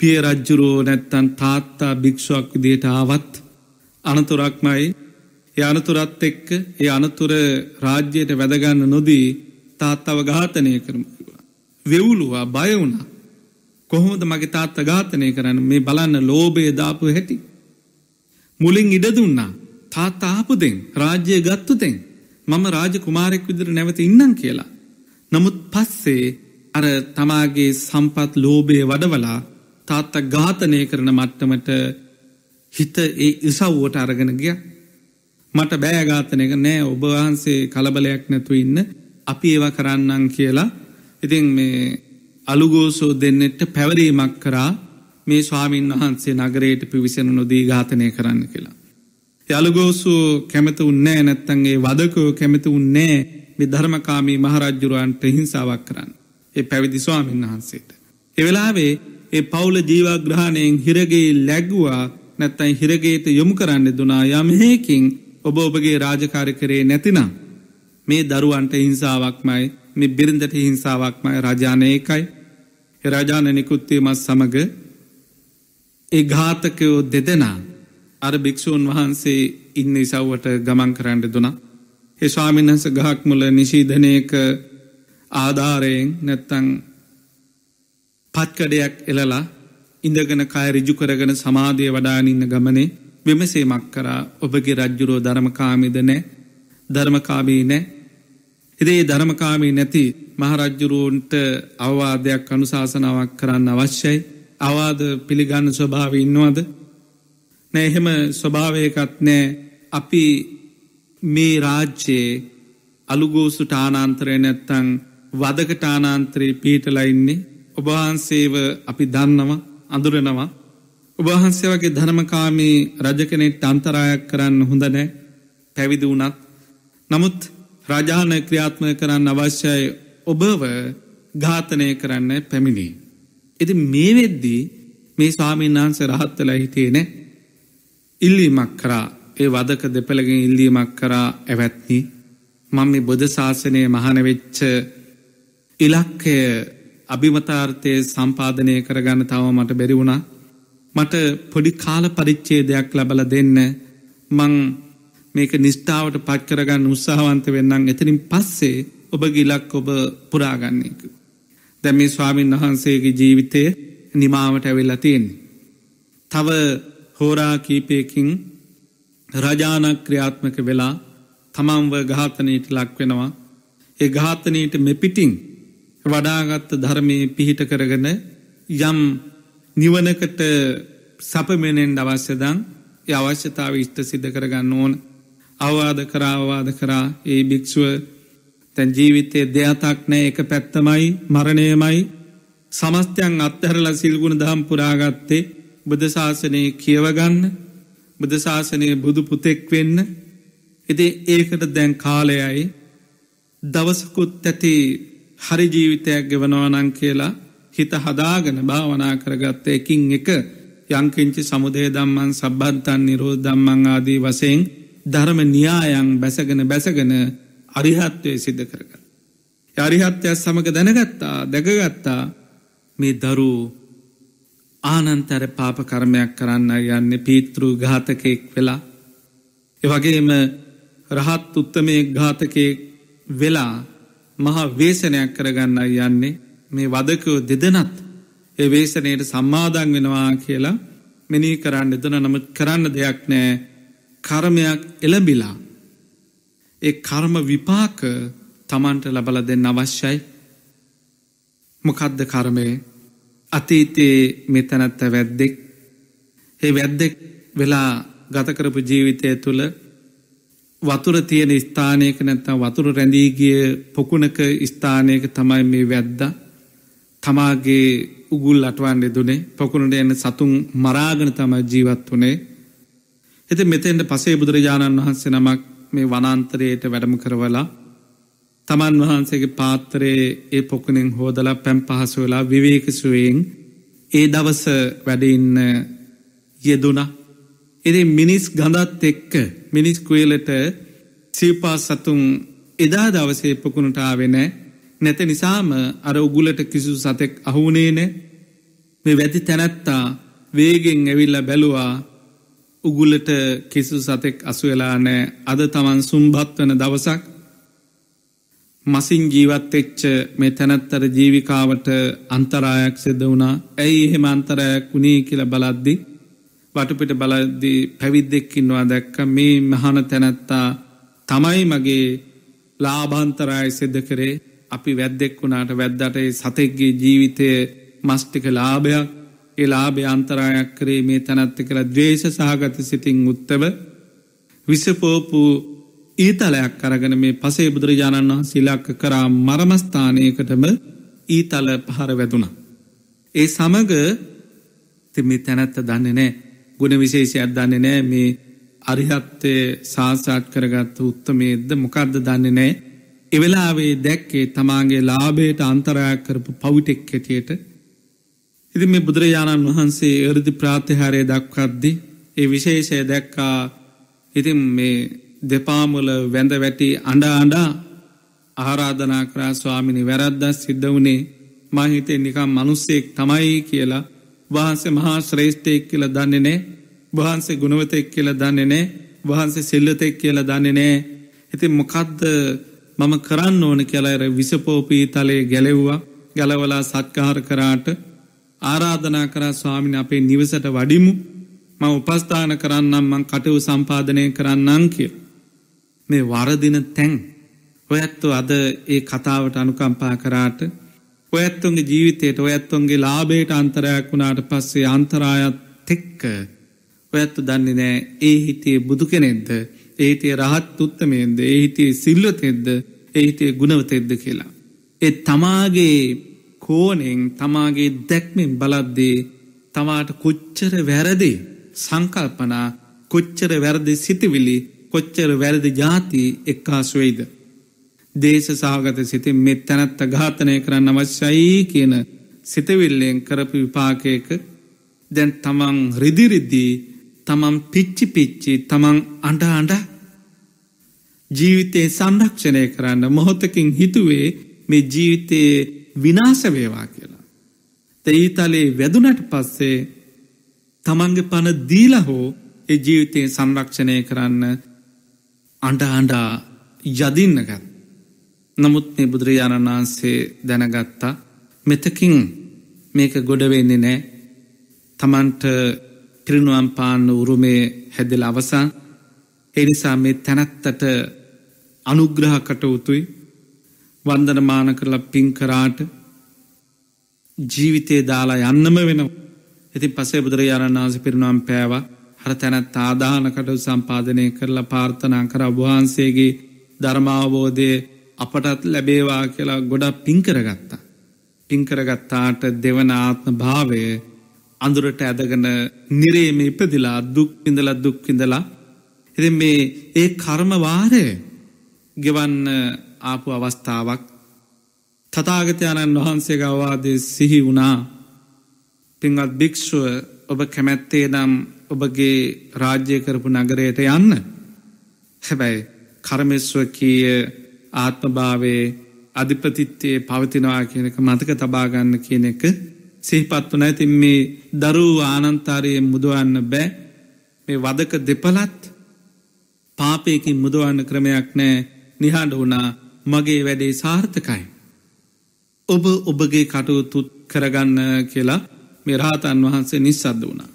පිය රජ්ජුරෝ නැත්තන් තාත්තා භික්ෂුවක් විදියට ආවත් අනතුරක්මයි. ඒ අනතුරත් එක්ක ඒ අනතුර රාජ්‍යයට වැදගන්න නොදී තාත්තව ඝාතනය කරම. වෙවුලුවා බය වුණා. කොහොමද මගේ තාත්ත ඝාතනය කරන්න? මේ බලන්න ලෝබය දාපු හැටි. මුලින් ඉඩ දුන්නා. තාත්ත ආපුදෙන් රාජ්‍යය ගත්තුතෙන් මම රාජ කුමාරෙක් විදිර නැවත ඉන්නම් කියලා. නමුත් පස්සේ අර තමාගේ සම්පත් ලෝබය වඩවලා තාත්ත ඝාතනය කරන මට්ටමට හිත ඒ ඉසව්වට අරගෙන ගිය. මට බෑඝාතනයක නෑ ඔබවහන්සේ කලබලයක් නැතු ඉන්න. අපි ඒවා කරන්නම් කියලා ඉතින් මේ අලුගෝසෝ දෙන්නෙට පැවරීමක් කරා මේ ස්වාමීන් වහන්සේ නගරයට පිවිසෙන නොදී ඝාතනය කරන්න කියලා. යළුගෝසු කැමති උන්නෑ නැත්තන්ගේ වදකෝ කැමති උන්නේ මේ ධර්මකාමී මහරජ්ජුරුවන්ට හිංසාවක් කරන්න. ඒ පැවිදි ස්වාමීන් වහන්සේට. එවෙලාවේ ඒ පවුල ජීවග්‍රහණයෙන් හිරගේ läග්ගවා නැත්තයි හිරගේට යොමු කරන්න දුනා යම්හයකින් ඔබ ඔබගේ රාජකාරි කරේ නැතිනම් මේ දරුවන්ට හිංසාවක්මයි මේ බිරිඳට හිංසාවක්මයි රජානයකයි රජාන නිකුත්තීමත් සමඟ ඒ ඝාතකයෝ දෙදෙනා අර භික්‍ෂූන් වහන්සේ ඉන්න ඉසව්වට ගමන් කරන්න දුනා. ඒ ස්වාමින්හස ගහක් මුල නිශීධනයක ආධාරයෙන් නැත්තං පත්කඩයක් එලලා ඉඳගෙන කය රිජු කරගෙන සමාධය වඩානින්න ගමනේ විමසේමක් කරා. ඔබගේ රජ්ජුරෝ ධර්මකාමිද නෑ? ධර්මකාමී නෑ? එදේ ධර්මකාමී නැති මහරජ්ජුරුවන්ට අවවාදයක් අනුශාසනාවක් කරන්න අවශ්‍යයි. අවාද පිළිගන්න ස්වභාව ඉන්නවද? නෑහෙම ස්වභාවයකත් නෑ. අපි මේ රාජ්‍යයේ අලුගෝසු ටානාන්තරය නැත්තං වදක ටානාන්තරයේ පීටලයින්නේ ඔබහන්සේව අපි දන්නවා අඳුරනවා. ඔබහන්සේ වගේ ධර්මකාමී රජකනෙට අන්තරායක් කරන්න හොඳනෑ පැවිදි වුනත් නමුත් රජාන ක්‍රියාත්මය කරන්න අවශ්‍යයි. ඔබව ඝාතනය කරන්න පැමිණි. එති මේ වෙද්දී මේ ස්වාමීන් වහන්ස රහත්තල හිතේනෙ ඉල්ලීමක් කරා. ඒ වදක දෙපළගෙන් ඉල්ලීමක් කරා. ඇවැත්නි. මං මේ බොධ ශාසනය මහනවෙච්ච ඉලක්කය අභිමතාර්ථය සම්පාධනය කරගන්න තව මට බැරි වුණා. මට පොඩි කාල පරිච්චේ දෙයක් ලබල දෙන්න. මං මේක නිස්්ටාවට පත් කරගන්න උත්සාහවන්ත වෙන්නම් එතනින් පස්සේ ඔබ ගිලක් ඔබ පුරාගන්නේක. දැ මේ ස්වාමීන් වහන්සේගේ ජීවිතය නිමාවට ඇවෙල්ලා තියෙන්නේ. තව හෝරා කීපයකින් රජානක් ක්‍රියාත්මක වෙලා තමන්ව ඝාතනයට ලක් වෙනවා ඒ ඝාතනයට මෙපිටිං වඩාගත්ත ධර්මය පිහිට කරගන යම් නිවනකට සපමෙනෙන් අවශ්‍යදං ඒ අවශ්‍යතාව ඉෂ්ට සිද්ධ කරගන්න ඕන අවවාද කරාවාද කරා. ඒ භික්‍ෂුව තැන් ජීවිතයේ දෙයතක් නෑ එක පැත්තමයි මරණයමයි. සමස්තයන් අත්හැරලා සිල්ගුණ දහම් පුරාගත්තේ බුදශාසනය කියවගන්න බුදශාසනය බුදු පුතෙක් වෙන්න. එති ඒකට දැන් කාලයයි. දවසකුත් ඇති හරි ජීවිතයක් ගෙවනවනං කියලා හිත හදාගන භාවනා කරගත්ත එකින් එක යංකිංචි සමුදේ දම්මන් සබ්බත්තන් නිරෝ දම්මං ආදී වසයෙන් ධර්ම න්‍යායන් බැසගෙන බැසගෙන අරිහත්වය සිද්ධ කරග. අරිහත්වයක් සමඟ දැනගත්තා දැකගත්තා මේ දරූ ආනන්තර පාප කර්මයක් කරන්න යන්න පීතෘ ඝාතකයෙක් වෙලා. එවගේම රහත් උත්තමය ඝාතකයෙක් වෙලා මහා වේසනයක් කරගන්න යන්නේ මේ වදකෝ දෙදනත් ඒ වේසනයට සම්මාදන් වෙනවා කියලා මෙනී කරන්න එදන නමුත් කරන්න දෙයක් නෑ කර්මයක් එළඹිලා ඒ කර්ම විපාක තමන්ට ලබල දෙන්න අවශ්‍යයි. මොකදද කර්මය? අතීතයේ මෙතනත්ත වැද්දෙක්. ඒ වැද්දෙක් වෙලා ගතකරපු ජීවිතය තුළ වතුර තියෙන ස්ථානයක නැත්තම් වතුර රැඳීගිය පොකුණක ස්ථානයක තමයි මේ වැද්ද. තමාගේ උගුල් අටවන්ඩ දුනේ පොකුණට එන්න සතුන් මරාගන තම ජීවත් වනේ. එති මෙතෙන්ට පසේ බුදුරජාණන් වහන්සේ නමක් මේ වනන්තරයට වැඩම කරවලා තමන් වහන්සේගේ පාත්තරයේ ඒ පොකුණෙන් හෝදලා පැම් පහසු වෙලා විවේකසුවයෙන් ඒ දවස වැඩඉන්න යෙදුන. එදි මිනිස් ගඳත් එක්ක මිනිස් කුවලට සීපා සතුන් එදා දවසේ පොකුණට ආවෙන නැත නිසාම අර උගුලට කිසු සතෙක් අහුුණේන මේ වැති තැනැත්තා වේගෙන් ඇවිල්ල බැලුවා උගුලට කිසු සතෙක් අසුවෙලා නෑ අද තමන් සුම්භත් වන දවසක් මසින් ජීවත් එච්ච මේ තැනැත්තර ජීවිකාවට අන්තරායක් සිද්ධ වුණා. ඇයි එහෙම අන්තරයක් වුණේ කියල බලද්දි වටපිට බලද්දී පැවිද්දෙක්කින්වා දැක්ක මේ මහන තැනැත්තා තමයි මගේ ලාබාන්තරාය සිද්ධ කරේ. අපි වැද්දෙක් වුණාට වැද්දට සතෙක්ගේ ජීවිතය මස්ටික ලාභයක් ඒ ලාභය අන්තරායක් කරේ මේ තැනත්ත කළ දවේශ සහගත සිතින් උත්තව විසපෝපු ඊතලයක් කරගන මේ පසේ බුදුරජාණන් වහන්සේ ඉලක්ක කරා මරමස්ථානයකටම ඊතල පහර වැදුන. ඒ සමග තිමි තැනැත්ත දන්නේ නෑ ගුණ විශේෂයක් දන්නේ නෑ මේ අරිහත්තය සාසාට් කරගත්ත උත්තමේද මොකක්ද දන්නේ නෑ එවෙලාවේ දැක්කේ තමාගේ ලාබේට අන්තරයක් කරපු පවිටෙක් හැටියට ඉති මේ බුදුරජාණන් වහන්සේ එරදි ප්‍රාතිහාරය දක්වද්දි ඒ විශේෂය දැක්කා. ඉතින් මේ දෙපාමුල වැඳ වැටි අඩ අඩා ආරාධනා කරා ස්වාමිනි වැරද්දක් සිද්ධ වුණේ මහිතේ නිකම් මනුස්සෙක් තමයි කියලා. වහන්සේ මහා ශ්‍රේෂ්ඨයෙක් කියලා දන්නේ නෑ වහන්සේ ගුණවතෙක් කියලා දන්නේ නෑ වහන්සේ සිල්ලතෙක් කියලා දන්නේ නෑ ඉතින් මොකක්ද මම කරන්න ඕන කියලාර විසපෝපී තලේ ගැලෙව්වා. ගැලවලා සත්කාර කරාට ආරාධනා කරා ස්වාමින අපේ නිවසට වඩිමු. ම උපස්ථාන කරන්නම් මං කටවු සම්පාධනය කරන්නම් කිය. මේ වරදින තැන් ඔයත්තු අද ඒ කතාවට අනුකම්පා කරාට ඔයත්තුන්ගේ ජීවිතයට ඔයත්තුන්ගේ ලාබේට අන්තරයක් වුණාට පස්සේ අන්තරායත් තෙක්ක ඔයත්තු දන්නේ නෑ ඒ හිතේ බුදු කෙනෙද්ද ඒහිතේ රහත් උත්තමයෙන්ද ඒහිතේ සිල්ලතෙද්ද ඒහිතේ ගුණවතෙද්ද කියලා. ඒ තමාගේ කෝනෙන් තමාගේ දැක්මෙන් බලද්දේ තමාට කොච්චර වැරදි සංකල්පනා කොච්චර වැරදි සිතිවිලි කොච්චර වැරදි ජාති එක්කාස්වෙයිද. දේශ සාගත සිතින් මෙත් තැනැත්ත ඝාතනය කරන්න අවශ්‍යයි කියන සිතවිල්ලෙන් කරපු විපාකයක දැන් තමන් රිදිරිද්දී තමන් පිච්චි පිච්චි තමන් අඩ අඩ ජීවිතයේ සංරක්ෂණය කරන්න මොහොතකින් හිතුවේ මේ ජීවිතයේ විනාසවේවා කියලා. තැඊතලේ වැදුනට පස්සේ තමන්ගේ පණ දීල හෝ ඒ ජීවිතයේ සංරක්ෂණය කරන්න අඩ අඩා යදින්නගත්. නමුත් මේ බුදුරජාණන් වහන්සේ දැනගත්තා මෙතකින් මේක ගොඩවෙන්නේ නෑ තමන්ට පිරිනුවම් පාන්න උරුමේ හැදෙල අවසන් එනිසා මේ තැනැත්තට අනුග්‍රහ කටයුතුයි වන්දනමාන කරලා පින්කරාට ජීවිතේ දාලා යන්නම වෙනවා. ඉතින් පසේ බුදුරජාණන් වහන්ස පිරිනුවම් පෑවා හර තැනැත් ආදානකට සම්පාදනය කරලා පාර්ථනා කර වහන්සේගේ ධර්මාවබෝධය අපටත් ලැබේවා කියලා ගොඩක් පින්කරගත්තා. පින්කරගත්තාට දෙවන ආත්ම භාවය අඳුරට ඇදගන නිරේම ඉපදිලා දුක්විඳල දුක්විඳලා එති මේ ඒ කර්මවාරය ගෙවන්න ආපු අවස්ථාවක් තතාගතයණන් වහන්සේ ගවවාදය සිහි වුණා. පින්වත් භික්‍ෂුව ඔබ කැමැත්තේ නම් ඔබගේ රාජ්‍ය කරපු නගරයට යන්න. හැබැයි කර්මස්වකීය ආත්මභාවේ අධිපතිත්තයේ පවතිනවා කියනක මතක තබාගන්න කියන එක සිහිපත්තු නැතින් මේ දරූ ආනන්තාරයෙන් මුදුවන්න බෑ. මේ වදක දෙපලත් පාපයකින් මුදුවන්න ක්‍රමයක් නෑ. නිහාඩ වුණා. මගේ වැඩේ සාර්ථකයි. ඔබ ඔබගේ කටයුතුත් කරගන්න කියලා මෙරාතන් වහන්සේ නිස්සද්ද වුණා.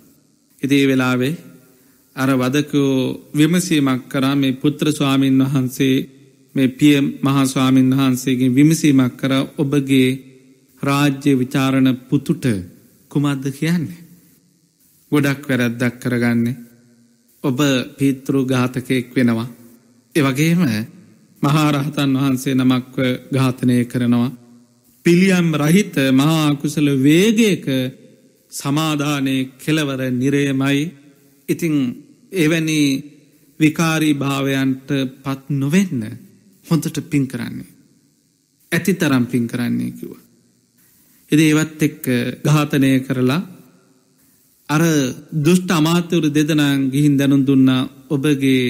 ඉතිේ වෙලාවේ අර වදකෝ විමසීමක් කරා මේ පුත්‍ර ස්වාමීන් වහන්සේ මේ පිය මහස්වාමීන් වහන්සේගේ විමසීමක් කර ඔබගේ රාජ්‍ය විචාරණ පුතුට කුමද්ද කියන්නේ. ගොඩක් වැරැද්දක් කරගන්නේ. ඔබ පිතෘ ඝාතකයෙක් වෙනවා. එවගේම මහාරහතන් වහන්සේ නමක්ව ඝාතනය කරනවා. පිළියම් රහිත මහාකුසල වේගයක සමාධානය කෙලවර නිරේමයි ඉතිං එවැනි විකාරී භාවයන්ට පත් නොවෙන්න හොඳට පින් කරන්නේ. ඇති තරම් පින් කරන්නේ කිව. එද ඒවත් එක්ක ඝාතනය කරලා අර දුෂ්ට අමාතවරු දෙදනං ගිහින් දැනුම් දුන්නා ඔබගේ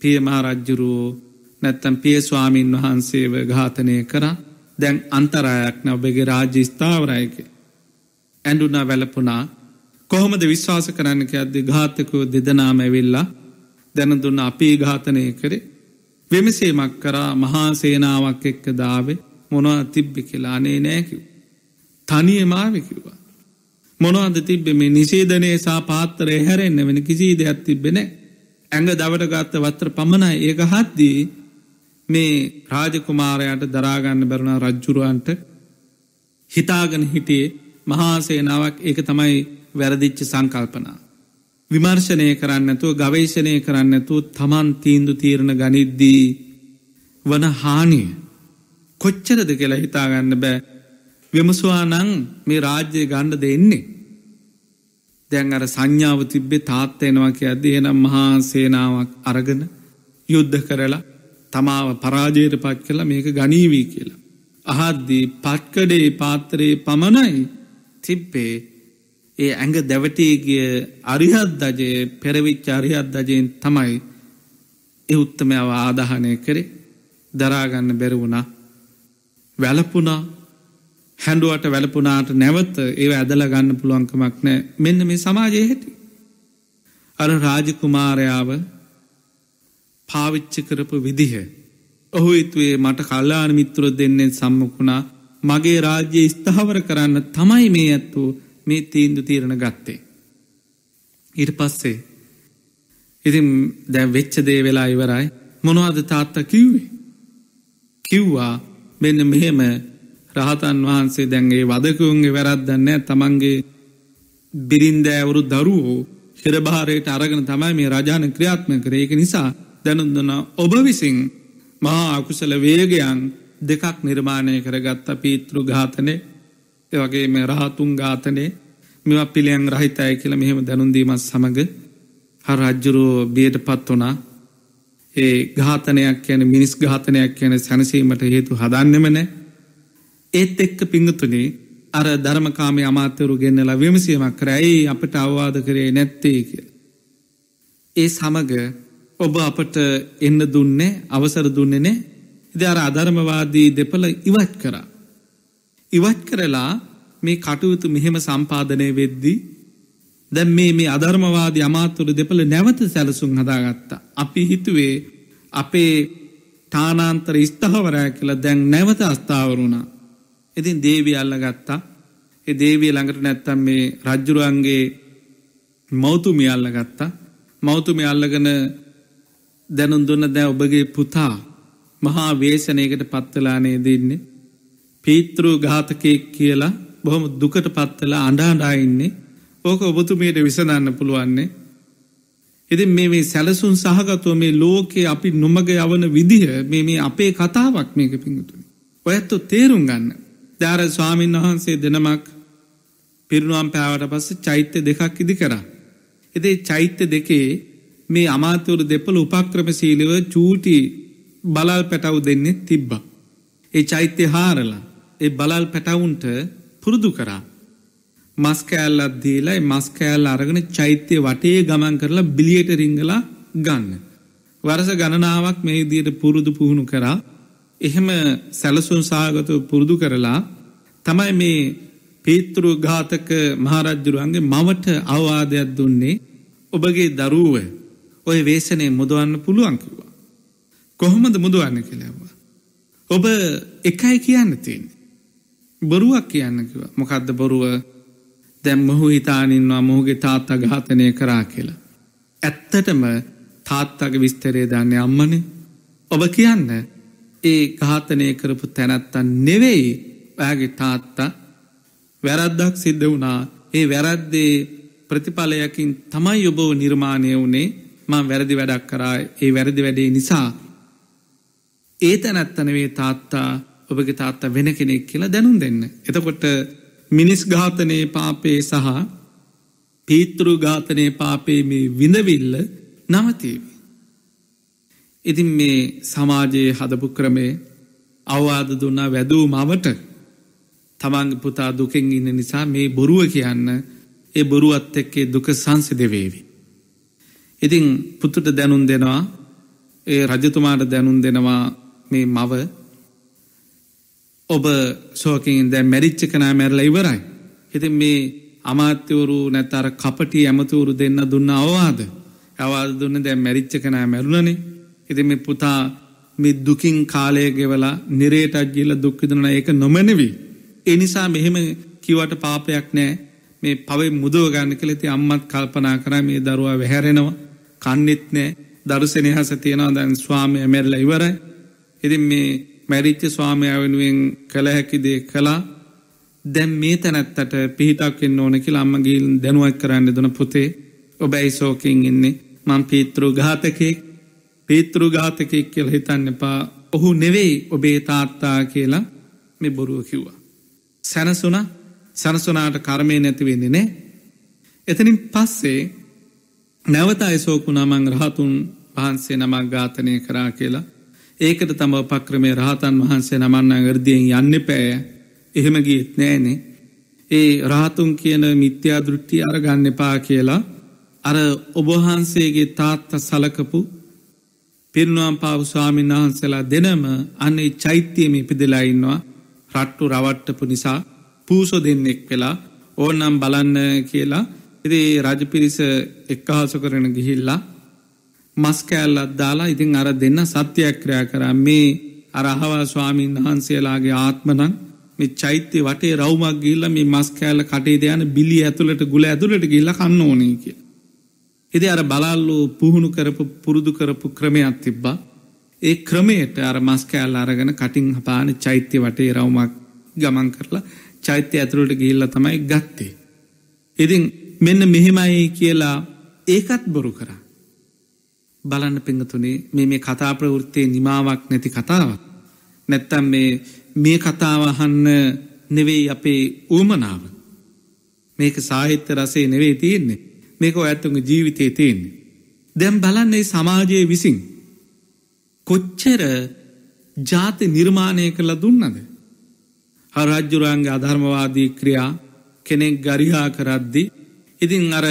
පියමහරජ්ජුරුවෝ නැත්තම් පිය ස්වාමීන් වහන්සේව ඝාතනය කර. දැන් අන්තරායක් න ඔබගේ රාජ්‍ය ස්ථාවරයක ඇඩුනා වැලපුනා කොහොමද විශ්වාස කරන්නක අද ඝාතකෝ දෙදනාම ඇවිල්ලා දැන දුන්න අපේ ඝාතනය කරේ. විමසේමක් කරා මහා සේනාවක් එක්ක දාවේ. මොනවා තිබ්බි කියලා අනේ නෑකිව් තනියමාවිකිවා. මොනවද තිබ්බ මේ නිසේදනය සා පාත්තරය හැරෙන්න්න වෙන කිසි දෙයක් තිබෙන ඇඟ දවට ගත්ත වත්තර පමණයි. ඒක හත්දී මේ රාජකුමාරයට දරාගන්න බැරුණ රජ්ජුරුවන්ට හිතාගන හිටියේ මහාසේනාවක් ඒක තමයි වැරදිච්ච සංකල්පනා. විමර්ශනය කරන්නතුව ගවේශණය කරන්නතු තමන් තීන්දු තීරණ ගනිද්දී වන හානිය කොච්චරද කියලා හිතාගන්න බෑ විමසවා නං මේ රාජ්‍යය ගණ්ඩ දෙන්නේ. දැන් අර සංඥාව තිබ්බේ තාත්තයනවා ඇද එනම් මහා සේනාවක් අරගන යුද්ධ කරලා තමාව පරාජයට පත් කලා මේක ගනීවී කියලා. අහද්දී පත්කඩේ පාත්තරයේ පමණයි තිබ්බේ. ඒ ඇඟ දැවටේගිය අරිහත් දජය පෙරවිච්ච අරිහත් දජයෙන් තමයි එ උත්තමයාව ආදාහනය කරේ. දරාගන්න බැරවුණා වැලපුනා හැඩුවට වැලපුනාට නැවත ඒ ඇදල ගන්න පුළුවන්කමක් නෑ මෙන්න මේ සමාජය හැටි. අර රාජකුමාරයාව පාවිච්චි කරපු විදිහ. ඔහු ඉතුවේ මට කල්ලාන මිත්‍රො දෙන්නේ සම්මකුණා මගේ රාජ්‍ය ස්ථාවර කරන්න තමයි මේ ඇත්වූ මේ තීන්දු තීරණ ගත්තේ. ඊට පස්සේ ඉතින් දැ වෙච්ච දේ වෙලා ඉවරයි මොනවාද තාත්ත කිව්වේ. කිව්වා මෙන්න මෙහෙම රහතන් වහන්සේ දැන්ගේ වදකුන්ගේ වැරද්දන්න තමන්ගේ බිරින්දෑවරු දරුවෝ හිරභාරයට අරගෙන තමයි මේ රජාන ක්‍රියාත්ම කරේක නිසා දැනුන්දන ඔබ විසින් මහා අකුසල වේගයන් දෙකක් නිර්මාණය කරගත්ත පීතෘ ඝාතනය වගේ මේ රහතුන් ඝාතනය මෙම පිළියන් රහිතය කියල මෙහෙම දැනුන්දීමත් සමඟ හ රජ්ජුරෝ බියට පත් වනා ඒ ඝාතනයක් කියන මිනිස් ඝාතනයක් කියන සැනසීමට හේතු හදන්නෙමනෑ ඒත් එක්ක පිංගතුනේ අර ධර්මකාමය අමාත්‍යවරු ගෙන්නලා විමසියමක් කරයි අපට අවවාද කරේ නැත්තේ? කිය. ඒ සමග ඔබ අපට එන්න දුන්නේ අවසර දුන්නෙනේ ඉද අර අධර්මවාදී දෙපළ ඉවත් කරා. ඉවත් කරලා මේ කටයුතු මෙහෙම සම්පාදනය වෙද්දී දැම් මේ මේ අධර්මවාද අමාතුර දෙපළ නැවත සැලසුම් හදාගත්තා. අපි හිතුවේ අපේ ටානාන්තර ස්ථාවරය කියලා දැන් නැවත අස්ථාවරුණා. ඉතින් දේවී අල්ල ගත්තා ඒ දේවිය ළඟට නැත්තම් මේ රජ්ජුරුවන්ගේ මෞතුමිය අල්ල ගත්තා මෞතුමිය අල්ලගන දැනුන් දුන්න දැ ඔබගේ පුතා මහා වේශනයකට පත්වලානේ දෙන්නේ පීතෘ ඝාතකයෙක් කියලා බොහොම දුකට පත්වලා අඩාඩාඉන්නේ ඕක ඔබතුමයට විසඳන්න පුළුවන්නේ. ඉති මේ මේ සැලසුන් සහගතුව මේ ලෝකයේ අපි නොමග යවන විදිහ මේ මේ අපේ කතාවක් මේක පිඟතුනි ඔයත්තු තේරුම් ගන්න. දාර ස්වාමීන් වහන්සේ දෙනමක් පිරුණුවම් පෑවට පස්ස චෛත්‍ය දෙකක් ඉදි කරා. එදේ චෛත්‍ය දෙකේ මේ අමාතවරු දෙපළ උපක්‍රමශීලිව චූටි බලල් පැටව් දෙන්නේ තිබ්බ. ඒ චෛත්‍ය හාරලා ඒ බලල් පැටවුන්ට පුරුදු කරා. මස්කෑල්ලත් දීලා මස්කෑල් අරගෙන චෛත්‍යය වටේ ගමන් කරලා බිලියට රිංගලා ගන්න. වරස ගණනාවක් මේ දියට පුරුදු පුහුණු කරා එහෙම සැලසුන් සාගතව පුරුදු කරලා තමයි මේ පීතෘ ඝාතක මහරජ්ජුරුවන්ගේ මවට අවවාදයක් දුන්නේ ඔබගේ දරුව ඔය වේශනය මුදුවන්න පුළුවන්කිවා. කොහොමද මුදුවන්න කෙලෙවා. ඔබ එකයි කියන්න තියන්නේ. බොරුවක් කියන්නකිව මොකක්ද බොරුව දැම් මොහු හිතානින්වා මොහුගේ තාත්තා ඝාතනය කරා කියලා. ඇත්තටම තාත්තගේ විස්තරේ දන්නේ අම්මනේ ඔබ කියන්න ඒ ඝාතනය කරපු තැනැත්තන් නෙවෙයි වැෑගේ තාත්තා වැරද්දක් සිද්ධ වුණා ඒ වැරද්දේ ප්‍රතිඵලයකින් තමයි ඔබෝ නිර්මාණය වුණේ මං වැරදි වැඩක් කරා ඒ වැරදි වැඩේ නිසා ඒ තැනැත්තනවේ තාත්තා ඔබගේ තාත්තා වෙන කෙනෙක් කියලා දැනුම් දෙන්න. එතකොට මිනිස් ඝාතනයේ පාපේ සහ පීතෘ ඝාතනය පාපේ මේ විඳවිල්ල නවතීවි. ඉතින් මේ සමාජයේ හදපු ක්‍රමේ අවවාද දුන්නා වැදූ මවට තමන්ග පුතා දුකෙන් ඉන්න නිසා මේ බොරුව කියන්න ඒ බොරුවත් එක්කේ දුක සංසිදවේවි. ඉතිං පුතුට දැනුන් දෙනවා ඒ රජතුමාට දැනුන් දෙනවා මේ මව ඔබ සෝකින් දැ මැරිච්ච කනා මැරල ඉවරයි. හිති මේ අමාත්‍යවරු නැතර කපටි ඇමතුවරු දෙන්න දුන්න අවවාද. ඇවාද දුන්න දැ මැරිච්ච කනා මැරුණනේ ඉති මේ පුතා මේ දුකින් කාලය ගෙවලා නිරේටත් ගිල්ල දුක්විදන ඒක නොමැනවී. එනිසා මෙහෙම කිවට පාපයක් නෑ මේ පවේ මුදුව ගන්න කළෙති අම්මත් කල්පනා කර මේ දරුවා වැහැරෙනවා කන්නෙත් නෑ. දරුසනය හස තියෙනවා. දැන් ස්වාමය මැරල ඉවරයි. එති මේ මැරිච්ච ස්වාමය වෙනුවෙන් කළ හැකිදේ කලා දැම් මේ තැනැත්තට පිහිටක්ෙන් ඕනකි අම්මගේල් දැනුවක් කරන්න දන පුතේ. ඔබැයි සෝකින් ඉන්නේ. මං පීතෘ ඝාතකෙක්. පේතෘ ඝාතකෙක් කියල හිතන්න එපා. ඔහු නෙවෙයි ඔබේ තාත්තා කියලා මෙ බොරුව කිව්වා. සැනසුන සනසුනාට කර්මය නැතිවෙන්නේ නෑ. එතනින් පස්සේ නැවත අයිසෝකුණමං රහතුන් වහන්සේ නමක් ඝාතනය කරා කියලා. ඒකට තම පක්‍රමය රහතන් වහන්සේ නමන්න ගරදියෙන් යන්න පෑ එහෙම ගියත් නෑනේ. ඒ රාතුන් කියන මිත්‍යා දෘට්ටි අරගන්න එපා කියලා අර ඔබහන්සේගේ තාත්ත සලකපු පිරුණුවම් පාව ස්වාමීන් වහන්සලා දෙනම අන්නේ චෛත්‍යයම ඉපිදිලා ඉන්නවා. රට්ටු රවට්ටපු නිසා පූසො දෙන්නෙක් වෙලා ඕනම් බලන්න කියලා ඉති රජපිරිස එක්කහසු කරන ගිහිල්ලා මස්කෑල්ලත් දාලා ඉතින් අර දෙන්න සත්‍යයක්‍රයා කරා මේ අරහවා ස්වාමීන් වහන්සේලාගේ ආත්මනං මේ චෛත්‍ය වටේ රවමක් ගිල්ල මේ මස් කෑල්ල කටේ දයන බිලි ඇතුළට ගුල ඇතුළට ගිල්ල කන්න ඕනී කිය. ඉදි අර බලල්ලු පුහුණු කරපු පුරුදු කරපු ක්‍රමයක් තිබ්බා ඒ ක්‍රමයට අර මස් කෑල්ල අරගෙන කටින් හපාන චෛත්‍ය වටේ රවමක් ගමන් කරලා චෛත්‍ය ඇතුළට ගිල්ල තමයි ගත්තේ. ඉතින් මෙන්න මෙහෙමයි කියලා ඒකත් බොරු කරා. බලන්න පිංගතුනේ මේ මේ කතා ප්‍රවෘත්තේ නිමාවක් නැති කතාවක්. නැත්තම් මේ මේ කතාවහන්න නෙවෙයි අපේ ඌමනාව. මේක සාහිත්‍ය රසේ නෙවේ තියෙන්නේ මේක ඇත්තුන්ග ජීවිතය තියෙන්නේ. දැම් බලන්නේ සමාජයේ විසින්. කොච්චර ජාති නිර්මාණය කළ දුන්නද. හරජ්ජුරන්ගේ අධර්මවාදී ක්‍රියා කෙනෙක් ගරිහා කරද්දි ඉතින් අර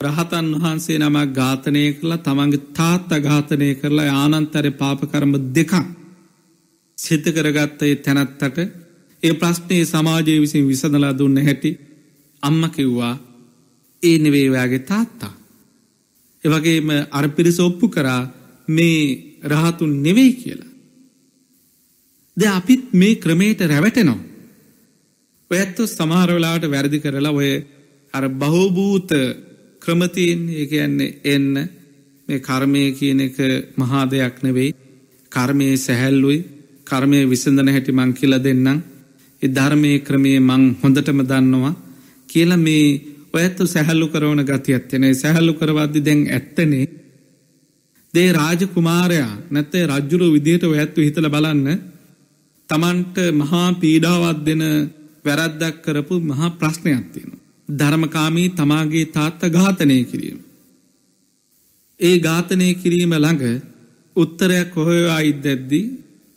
රහතන් වහන්සේ නමක් ඝාතනය කරලා තමන්ගේ තාත්ත ඝාතනය කරලා ආනන්තර පාපකරම දෙකක් සිත කරගත්තයේ තැනත්තට ඒ ප්‍රශ්නයේ සමාජය විසින් විසඳලා දුන්න හැටි අම්ම කිව්වා ඒ නෙවේවයාගේ තාත්තා. එවගේම අර පිරිස ඔප්පු කරා මේ රහතුන් නෙවෙයි කියලා. ද අපිත් මේ ක්‍රමේට රැවටෙනවා. ඔයඇත්තු සමහරවෙලාට වැරදි කරලා ඔය අර බහෝභූත ක්‍රමතියෙන් ඒ කියන්නේ එන්න. මේ කර්මය කියන එක මහා දෙයක් නෙවෙයි. කර්මයේ සැහැල්ලුයි. කර්මය විසඳන හැටි මං කියල දෙන්නම්. එ ධර්මය ක්‍රමේ මං හොඳටම දන්නවා. කියල මේ ඔයත්තු සැහල්ලු කරවන ගති ඇත්තනේ සැහල්ලු කරවද්දි දැන් ඇත්තනේ දේ රාජ කුමාරයා නැත්තේ රජ්ජුරු විදියට ඔයත්තු හිතල බලන්න. තමන්ට මහා පීඩාවත් දෙන වැරද්දක් කරපු මහා ප්‍රශ්නයක් තියෙන. ධර්මකාමී තමාගේ තාත්ත ඝාතනය කිරීම. ඒ ඝාතනය කිරීම ළඟ උත්තරයක් කොහොවා ඉද්දැද්දී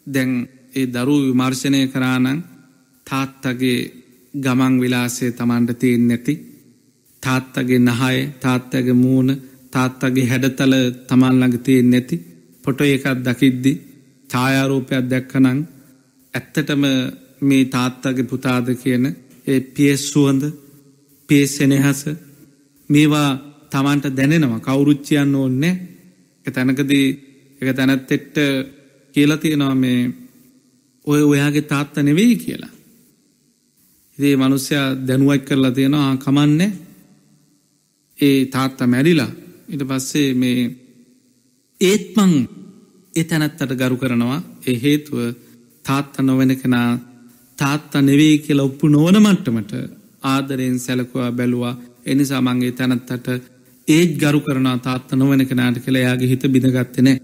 දැන් ඒ දරු විමර්ශනය කරානං තාත්තගේ ගමන් විලාසේ තමන්ට තියෙන් නැති තාත්තගේ නහය තාත්තගේ මූුණ තාත්තගේ හැඩතල තමන්ලඟ තියෙන් නැති පොට එකත් දකිද්දි ඡායාරූපයක් දැක්කනං ඇත්තටම මේ තාත්තගේ පුතාද කියන ඒ පියස් සුවඳ පේසෙනෙහස මේවා තමන්ට දැනෙනවා. කවුරුච්චියන්න ඕන්නේ එක තැනකදී එක තැනැත්තෙට්ට කියලතියෙනවා මේ ඔය ඔයාගේ තාත්ත නෙවෙයි කියලා. ඉදේ මනුස්්‍යයා දැනුවක් කරලා තියෙනවා කමන්නේ ඒ තාත්ත මැරිලා ඉට පස්සේ මේ ඒත්මං එතැනැත්තට ගරු කරනවා. ඒ හේතුව තාත්ත නොවෙන කෙනා තාත්ත නෙවේ කියලා ඔප්පු නොවන මට්ටමට ආදරයෙන් සැලකවා බැලුවා එනිසා මංගේ තැනත්තට ඒත් ගරු කරන තාත්ත නොවන කෙනාට කළ යාගේ හිත බිඳගත්තනේ.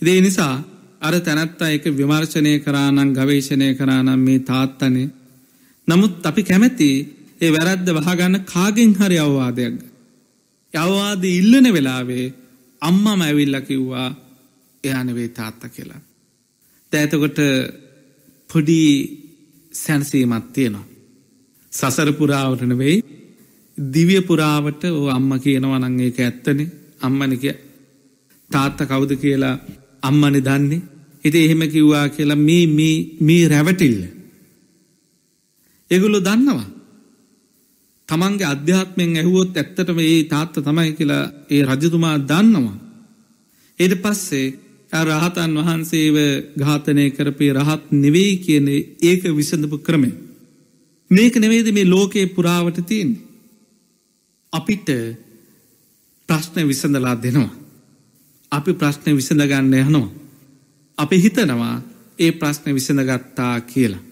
ඉදේ නිසා අර තැනත්තා එක විමර්ශනය කරානං ගවේශණය කරානම් මේ තාත්තනේ. නමුත් අපි කැමැති ඒ වැරද්ද වහගන්න කාගෙන් හරි අවවාදයක්. යවවාද ඉල්ලන වෙලාවේ අම්මම ඇවිල්ල කිව්වා එයානවේ තාත්ත කියලා. තෑතකොට පොඩි සැනසීමත් තියෙනවා. සසර පුරාවට වෙයි දිවිය පුරාවට ඕ අම්ම කියනවනං ඒක ඇත්තනේ අම්මනක තාත්ත කවුද කියලා අම්මනි දන්නේ හිත එහෙම කිව්වා කියලා මේ මේ රැවටිල්ල. එගුලු දන්නවා. තමන්ගේ අධ්‍යාත්මයෙන් ඇහුවොත් ඇත්තටම ඒ තාත්ත තමයි කියලා ඒ රජතුමා දන්නවා. එට පස්සේ රහතන් වහන්සේව ඝාතනය කරපේ රහත් නෙවෙයි කියන ඒක විසඳපු ක්‍රමය. මේක නෙවේද මේ ලෝකයේ පුරාවට තියන්නේ. අපිට ප්‍රශ්න විසඳලා දෙනවා. අපි ප්‍රශ්න විසඳගන්න යනවා. අපි හිතනවා ඒ ප්‍රශ්න විසඳගත්තා කියලා.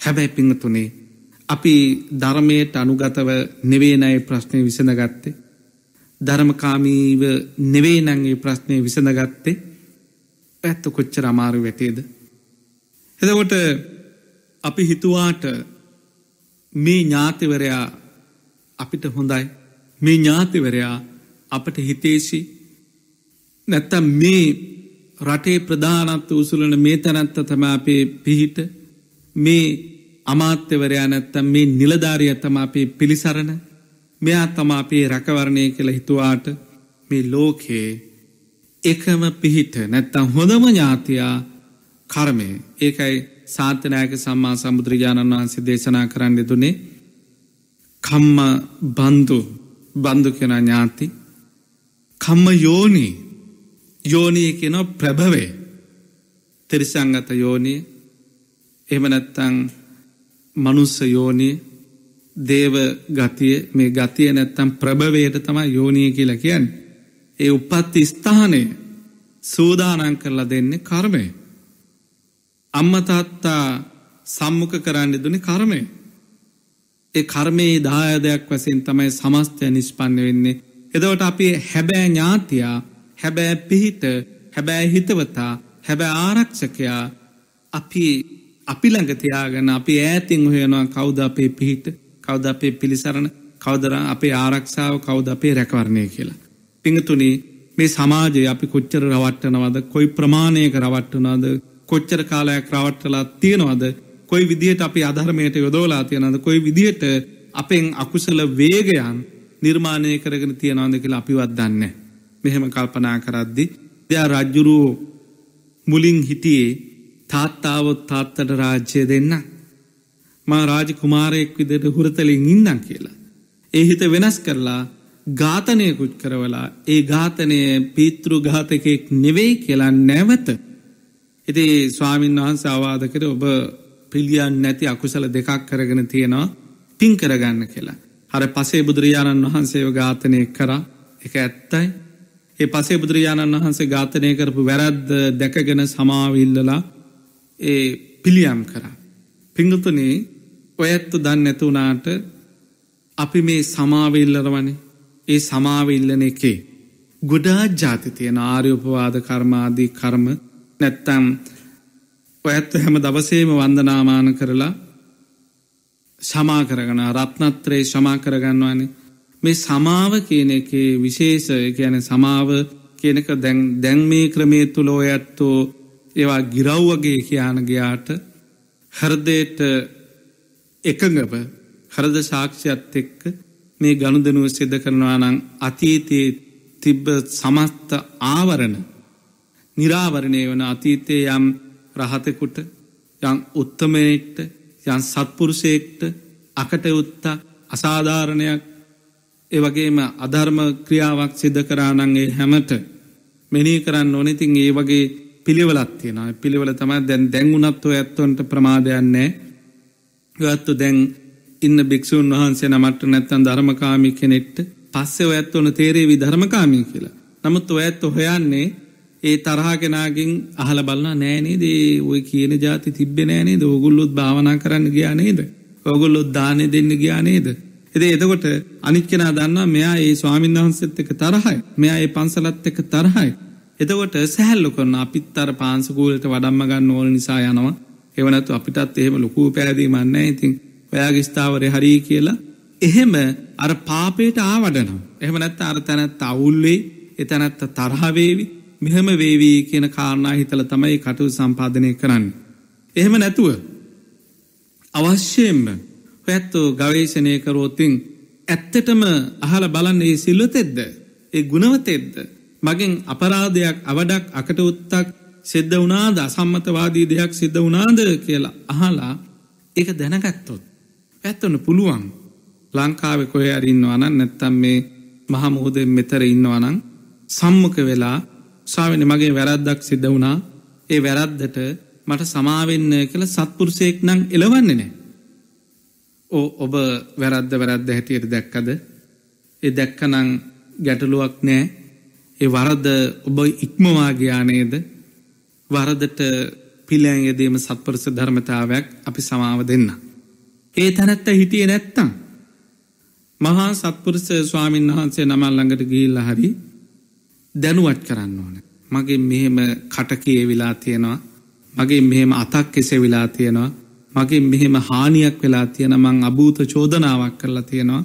හැබැයි පිංහතුනේ අපි ධර්මයට අනුගතව නෙවේනයි ප්‍රශ්නය විසඳගත්තේ. ධර්මකාමීව නෙවේනංගේ ප්‍රශ්නය විසඳගත්තේ ඇත්ත කොච්චර අමාරු වැටේද. එදකොට අපි හිතුවාට මේ ඥාතිවරයා අපිට හොඳයි. මේ ඥාතිවරයා අපට හිතේසි නැත්තම් මේ රටේ ප්‍රධානත්ව උසුලන මේ තැනැත්ත තම අපේ පිහිට. මේ අමාත්‍යවරයා නැත්තම් මේ නිලධාරය තම අපේ පිළිසරණ. මෙයා තම අපේ රැකවරණය කළ හිතුවාට මේ ලෝකයේ එකම පිහිට නැත්තම් හොඳම ඥාතියා කර්මය. ඒකයි සාතනෑක සම්මා සමුදුරජාණන් වහන්සේ දේශනා කරන්න දුනේ කම්ම බන්දු බන්දු කෙන ඥාති. කම්ම යෝනී. යෝනී කෙන ප්‍රභවේ තිරිසංගත යෝනී එමනැත්තං මනුස්ස යෝනී දේව ගතිය. මේ ගතිය නැත්තම් ප්‍රභවයට තම යෝනී කියලා කියන්න. ඒ උපත්ති ස්ථානය සූදානන් කරලා දෙන්නේ කර්මය. අම්මතාත්තා සම්මුඛ කරන්න දුනි කර්මය. ඒ කර්මයේ දායදයක් වසින් තමයි සමස්තය නිෂ්පන්න වෙන්නේ. එදවට අපි හැබෑ ඥාතියා හැබෑ පිහිට හැබෑ හිතවතා හැබෑ ආරක්ෂකයා අපි අපි ළඟ තියාගන්න අපි ඈතින් හොයනවා කෞද අපේ පිහිට කෞද අපේ පිළිසරණ කවදර අපේ ආරක්ෂාව කෞද අපේ රැකවරණය කියලා. පිඟතුනේ මේ සමාජය අපි කොච්චර රවට්ටනවද කොයි ප්‍රමාණයක රවට්ටනද කොච්චර කාලයක් රවට්ටලා තියෙනවද කොයි විදිහට අපි අධර්මයට යොදෝලා තියෙනද කොයි විදිහට අපෙන් අකුසල වේගයන් නිර්මාණය කරගෙන තියෙනවද කියලා අපිවත් දන්න. මෙහෙම කල්පනා කරද්දි දෙයා රජ්ජුරුවෝ මුලින් හිටියේ තාත්තාවොත් තාත්තට රාජ්‍යය දෙන්න. මා රාජ කුමාරයෙක් විදට හුරතලින් ඉන්නම් කියලා. ඒ හිත වෙනස් කරලා ඝාතනයකුත් කරවලා ඒ ඝාතනය පීතෘ ඝාතකෙක් නෙවෙයි කියලා නැවත. එති ස්වාමීන් වහන්ස අවාද කර ඔබ පිළියන් නැති අකුසල දෙකක් කරගෙන තියෙනවා පින් කරගන්න කියලා. හර පසේ බුදුරජාණන් වහන්සේව ඝාතනය කර එක ඇත්තයි. ඒ පසේ බුදුරජාණන් වහන්සේ ඝාතනය කරපු වැරද්ද දැකගෙන සමාවිල්ලලා ඒ පිළියම් කර. පිංගතුනේ ඔයඇත්තු දන්න ඇතුනාට අපි මේ සමාවිල්ලරවනේ ඒ සමාවිල්ලන එකේ. ගොඩා ජාති තියෙන ආර්යෝපවාද කර්මාදී කර්ම නැත්තම් ඔඇත්ත හැම දවසේම වන්දනාමාන කරලා සමා කරගන රත්නත්‍රයේ සමා කරගන්නවානේ. මේ සමාව කියන එකේ විශේෂ කියන සමාව කියනක දැන් මේ ක්‍රමේ තුළෝ ඇත්තෝ ඒවා ගිරව්වගේ කියයානගයාට හරදයට එකඟව හරද සාක්ෂයත් එක්ක මේ ගණුදනුව සිද්ධ කරනවා නං අතීතයේ තිබ්බ සමස්ත ආවරණ නිරාවරණය වන අතීතය යම් රහතකුට යං උත්තමයෙක්ට යන් සත්පුරුෂයෙක්ට අකට උත්තා අසාධාරණයක් ඒවගේම අධර්ම ක්‍රියාවක් සිද්ධ කරානන්ගේ හැමට මෙනී කරන්න ඕනෙතින් ඒ වගේ පිළිවලත් තියෙන පිළිවල තම දැන් දැංගුනත්ව ඇත්තොන්ට ප්‍රමාදයන්නේ ගත්තු දැන් ඉන්න භික්‍ෂූන් වහන්සේ නමට නැත්තන් ධර්මකාමි කෙනෙක්ට පස්සෙ ඇත්වන තේරේවි ධර්මකාමී කියලා. නමුත් ඔය ඇත්ත හොයන්නේ ඒ තරහාගෙනගින් අහල බලන්න නෑනේ දේ ඔය කියන ජාති තිබ්බෙ නෑනේ ද ඔගුල්ලොත් භාවනා කරන්න ගියානේද. ඔගුල්ලොත් දානය දෙන්න ගියානේද. එද එතකොට අනිත් කෙනා දන්නවා මෙයා ඒ ස්වාමින් වහන්සෙත් එක තරහයි මෙයා ඒ පන්සලත් එක තරහයි. එතකොට සැහල්ලු කරන අපිත් අර පාන්සකූලට වඩම්ම ගන්න ඕන නිසා යනවා එවනතු අපිටත් එහෙම ලොකූ පැෑදීමන්න ඉතින් ඔයාගේ ස්ථාවරය හරී කියලා එහෙම අර පාපයට ආවඩනවා. එහෙම නැත්ත අර තැනැත්ත අවුල්වේ එතැනැත්ත තරහවේවි මෙහෙම වේවී කියන කාරණා හිතල තමයි කටු සම්පාධනය කරන්න. එහෙම නැතුව අවශ්‍යයෙන්ම පැත්තෝ ගවේශණය කරෝතින් ඇත්තටම අහල බලන්න ඒ සිල්ලතෙද්ද ඒ ගුණවතෙද්ද? මගෙන් අපරාධයක් අවඩක් අකට උත්තක් සිද්ධ වනාද අසම්මතවාදී දෙයක් සිද්ධ වනාද කියලා අහලා ඒක දැනගත්තොත් ඇත්තවන පුළුවන්. ලංකාවෙ කොය අරන්නවානන් නැත්තම් මේ මහමුහෝදෙන් මෙතර ඉන්නවනං සම්මක වෙලා සාාවෙන මගේ වැරද්දක් සිද්ධ වුණා. ඒ වැරද්දට මට සමාවෙන්න කළ සත්පුරුසයෙක් නං එලවන්නේ නෑ ඕ ඔබ වැරද්ද වැරද්ද හැටියට දැක්කද? ඒ දැක්කනං ගැටලුවක් නෑ ඒ වරද ඔබ ඉක්මවාගයානේද වරදට පිල්ලෑන්යදීම සත්පරස ධර්මතාවයක් අපි සමාව දෙන්න. ඒ තැනැත්ත හිටිය නැත්තම්. මහා සත්පුරුස ස්වාමීන් වහන්සේ නමල් ළඟට ගිල්ල හරි දැනුවත් කරන්න ඕන. මගේ මෙහෙම කටකයේ වෙලා තියෙනවා. මගේ මෙහෙම අතක් කෙසෙ වෙලා තියෙනවා. මගේ මෙහෙම හානියක් වෙලා තියෙන මං අභූත චෝදනාවක් කරලා තියෙනවා.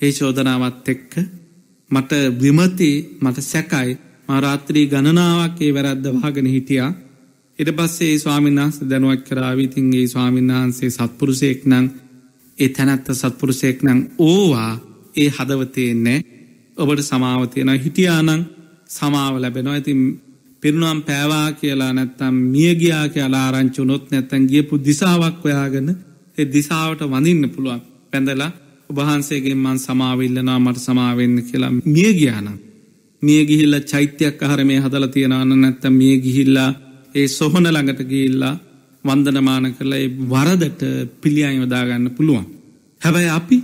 ඒ චෝදනාවත් එක්ක මට විමති මට සැකයි. මාරාත්‍රී ගණනාවක් ඒ වැරද්ද වාගෙන හිටියා. එට පස්සේ ස්වාමීන් වහන්ස දැනුවත් කරාවිතින්ගේ ස්වාමීන් වහන්සේ සත්පුරුසයෙක් නං ඒ තැනැත්ත සත්පුරුසයෙක් නං ඕවා. ඒ හදවතයෙන්නේ ඔබට සමාවතියෙන හිටියානං සමාව ලැබෙනවා ඇතින් පිරුණම් පෑවා කියලා නැත්තම් මියගයා කියලා ආරංචුනොත් නැත්තැන් ගියපු දිසාවක් ඔයාගන්න එ දිසාවට වඳන්න පුළුවන් පැඳලා ඔබහන්සේගේ මන් සමාවිල්ලනා මට සමාවෙන්න කියලා මිය ගියානම්. මිය ගිහිල්ල චෛත්‍යයක් අහර මේ හදල තියෙනවන්න නැත්ත මිය ගිහිල්ලා ඒ සොහොන ළඟට ගිල්ලා වන්දනමාන කරලා වරදට පිළියන් යොදාගන්න පුළුවන්. හැබැයි අපි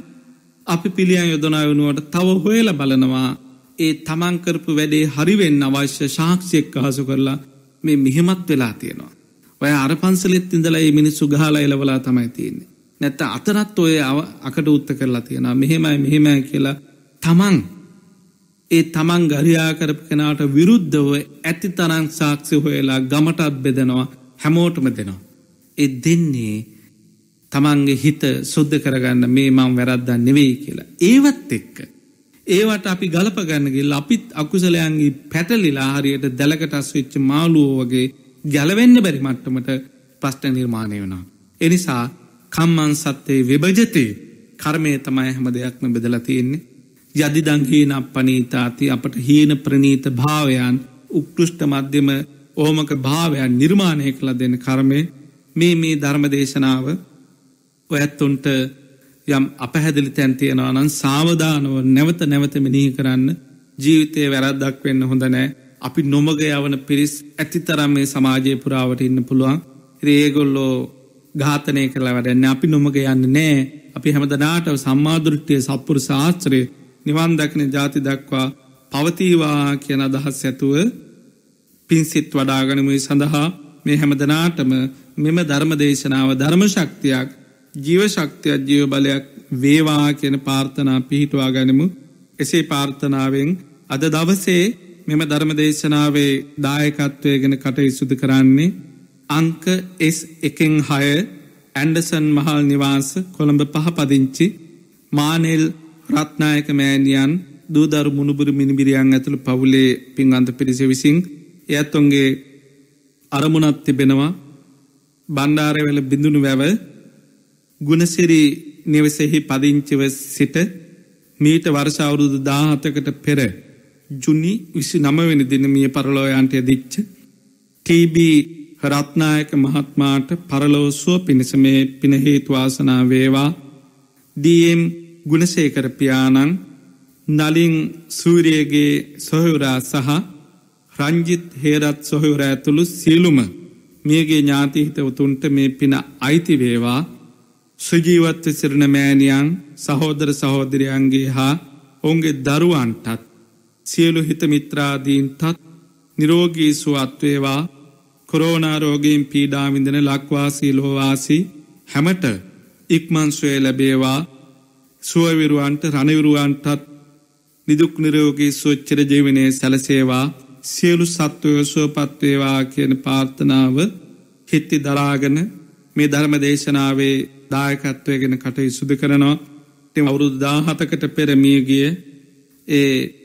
අපි පිළියන් යොදනා වනුවට තව හොයල බලනවා ඒ තමන්කරපු වැඩේ හරිවෙන්න අවශ්‍ය ශාක්ෂයක් අහසු කරලා මේ මිහෙමත් වෙලා තියෙනවා. ඔය අර පන්සලෙත් ඉඳලා ඒ මිනිස්සු ගහලා එලවලා තමයි තියෙන්නේ. නැත්ත අතරත් ඔය අකට උත්ත කරලා තියෙන මෙහෙමයි මෙහෙමයි කියලා තමන් ඒ තමන් ගරියා කරප කෙනාට විරුද්ධව ඇති තරං සාක්ෂි හොයලා ගමටත් බෙදෙනවා හැමෝටම දෙනවා. එ දෙන්නේ තමන්ගේ හිත සුද්ධ කරගන්න මේ මං වැරද්දන්න නෙවෙයි කියලා. ඒවත් එක්ක. ඒවට අපි ගලපගන්නගේ අපිත් අකුසලයන්ගේ පැටලිලා හරියට දැලකටස් වෙච්ච මාලුවෝ වගේ ගැලවෙන්න බැරි මට්ටමට ප්‍රශ්ට නිර්මාණය වනා. එනිසා කම්මන් සත්තේ විභජතේ කර්මය තමයි හැම දෙයක්ම බෙදල තියෙන්නේ. යදිදංහීන පනීතාති අපට හීන ප්‍රනීත භාවයන් උක්ෘෂ්ට මධ්‍යම ඕමක භාවයන් නිර්මාණය කළ දෙන්න කර්මය මේ මේ ධර්මදේශනාව ඔයත්තුන්ට යම් අපහැදිලි තැන්තියෙනවානන් සාවධානුව නැවත නැවත මිනිහි කරන්න. ජීවිතය වැරද්දක් වෙන්න හොඳ නෑ. අපි නොමග යවන පිරිස් ඇති තරම් මේ සමාජය පුරාවට ඉන්න පුළුවන්. ඒගොල්ලෝ ඝාතනය කරලා වැඩන්න අපි නොමග යන්න නෑ. අපි හැමදනාට සම්මාදුෘට්ටිය සප්පුර ශාස්ත්‍රය නිවන් දක්න ජාති දක්වා පවතීවා කියන අදහස් ඇතුව පින්සිත් වඩාගනමුයි සඳහා මේ හැමදනාටම මෙම ධර්ම දේශනාව ධර්ම ශක්තියක් ජීව ශක්තියක් ජීව බලයක් වේවා කියන පාර්ථනා පිහිටවා ගනිමු. එසේ පාර්ථනාවෙන් අද දවසේ මෙම ධර්ම දේශනාවේ දායකත්වය ගෙන කට ඉසුදු කරන්නේ අංක එස් එකෙන් හය ඇන්ඩසන් මහල් නිවාස කොළඹ පහපදිංචි මානෙල් රත්නායක මෑනියන් දූදරු මුණුබුරු මිනිබිරියන් ඇතුළ පවුලේ පින්ගන්ත පිරිස විසින් එයත්ඔන්ගේ අරමුණත් තිබෙනවා. බණ්ඩාරවෙල බිඳුණු වැව ගුණසිරි නිවසෙහි පදිංචිව සිට මීට වර්ෂවුරුදු දාහතකට පෙර ජුනි විසි නමවෙනි දින මිය පරලෝයන්ටය දිච්ච ටීබී රත්නායක මහත්මාට පරලෝසුව පිණිස මේ පිනහේතුවාසනා වේවා. දම් ගුණසේකර පියානං නලින් සූරියගේ සොහවරා සහ රංජිත් හේරත් සොහවර ඇතුළු සියලුම මියගේ ඥාතිහිත උතුන්ට මේ පින අයිතිවේවා සුජීවත්ව සිරණ මෑනියන් සහෝදර සහෝදරයන්ගේ හා ඔවුන්ගේ දරුවන්ටත් සියලු හිත මිත්‍රාදීන්ටත් නිරෝගී සුවත්වේවා කොරෝනාරෝගයෙන් පීඩාවිඳන ලක්වාසී ලෝවාසි හැමට ඉක්මන්ස්වය ලැබේවා. සුවවිරුවන්ට රණවිරුවන්ටත් නිදුක් නිරෝගී සුච්චර ජීවනය සැලසේවා. සියලු සත්වය සුවපත්වේවා කියන පාර්ථනාව හිත්ති දරාගන මේ ධර්ම දේශනාවේ දායකත්වය ගෙන කටයි සුදු කරනවා. ති අවුරුදු දාහතකට පෙරමියගිය ඒ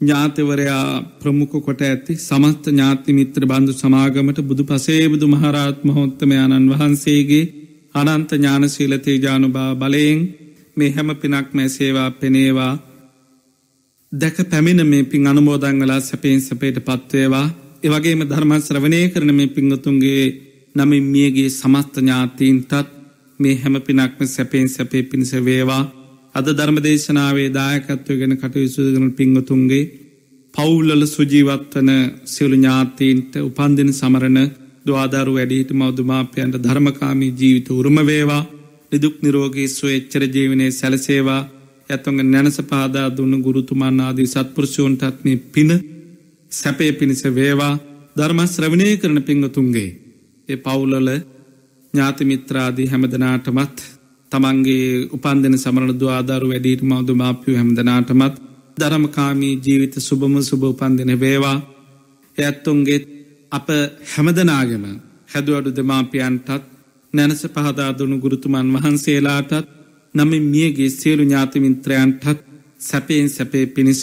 ඥාතවරයා ප්‍රමුඛ කොට ඇති සමස්ත ඥාති මිත්‍ර බන්ධු සමාගමට බුදු පසේබුදු මහරාත් මහොත්තමයාණන් වහන්සේගේ අනන්ත ඥානශීලතේ ජානුභා බලයෙන් මේ හැම පිනක් මෑ සේවා පෙනේවා. දැක පැමිණ මේ පින් අනුමෝදංගලා සැපෙන් සපේට පත්වේවා. එවගේම ධර්මශ්‍රවනය කරන මේ පිංගතුන්ගේ නමින් මියගේ සමස්ත ඥාතීන්ටත් මේ හැම පිනක්ම සැපෙන් සැපේ පිණිස වේවා. අද ධර්මදේශනාවේ දායකත්වය ගැන කටයුසුදගන පිංගතුන්ගේ පවුල්ලල සුජීවත්වන සියලු ඥාතීන්ට උපන්දින සමරණ දවාදරු වැඩීට මෞදුමාපයන්ට ධර්මකාමී ජීවිත උරුම වේවා. නිදුක් නිරෝගී ස්වේච්චර ජීවනය සැලසේවා. ඇතුන්ග නැනස පාදා දුන්න ගුරුතුමන් ආදී සත්පුරුෂූන්ටත් මේ පින සැපේ පිණිස වේවා. ධර්මස් ශ්‍රවණය කරන පිංගතුන්ගේ ඒ පවුලල ඥාතිමිත්‍රාදී හැමදනාටමත් තමන්ගේ උපන්දන සමරණ දවාදාරු වැඩීට මවදු මාපියු හැමදනාටමත් ධරමකාමී ජීවිත සුභම සුභ උපන්දින වේවා. ඇත්තුන්ගේ අප හැමදනාගම හැදුවඩු දෙමාපියන්ටත් නැනස පහදාදුණු ගුරුතුමන් වහන්සේලාටත් නමින් මියගේ සියලු ඥාතිමිත්‍රයන්ටත් සැපයෙන් සැපේ පිණිස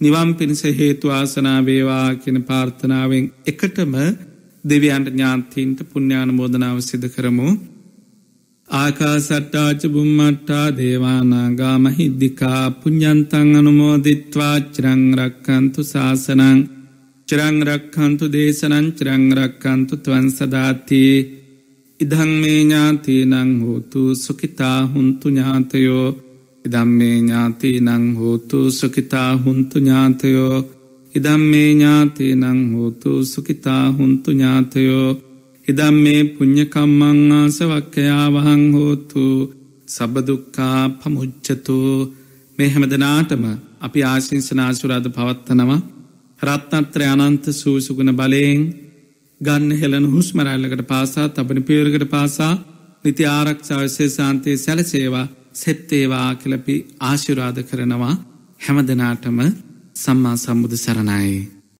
නිවම් පිණිස හේතු ආසනා වේවා කියෙන පාර්ථනාවෙන් එකටම දෙවියන්ට ඥාන්තීන්ට පුුණ්‍යාන මෝදනාව සිද කරමු. ආකා සට්ටාච බුම්මට්ටා දේවානාගා මහිද්දිකා පුഞ්ඥන්තන් අනුමෝදිත්වා චරංරක්කන්තු ශාසනං චරංරක්කන්තු දේශනං චරංරක්කන්තු තුවන් සදාතිී. ඉදං මේ ඥාති නං හෝතු සුකිතා හුන්තු ඥාතයෝ. ඉදම් මේ ඥාති නං හෝතු සුකිතා හුන්තු ඥාතයෝ. ඉදම් මේ ඥාති නං හෝතු සුකිතා හුන්තු ඥාතයෝ. ඉදම් මේ පුං්ඥකම්මං ආසවක්කයා වහං හෝතු. සබදුක්කා පමුච්චතු මේ හැමදනාටම අපි ආශිංසනාසුරාද පවත්තනවා රත්නත්‍ර අනන්ත සූසුගුණ බලයෙන් ගන්න හෙලන හුස්මරල්ලකට පාසා තබන පියවරකට පාසා නිති ආරක්ෂාවසේ සාන්තය සැලසේවා සෙත්තේවා කලපි ආශිරාධ කරනවා. හැමදනාටම සම්මා සම්බුදු සරණයි.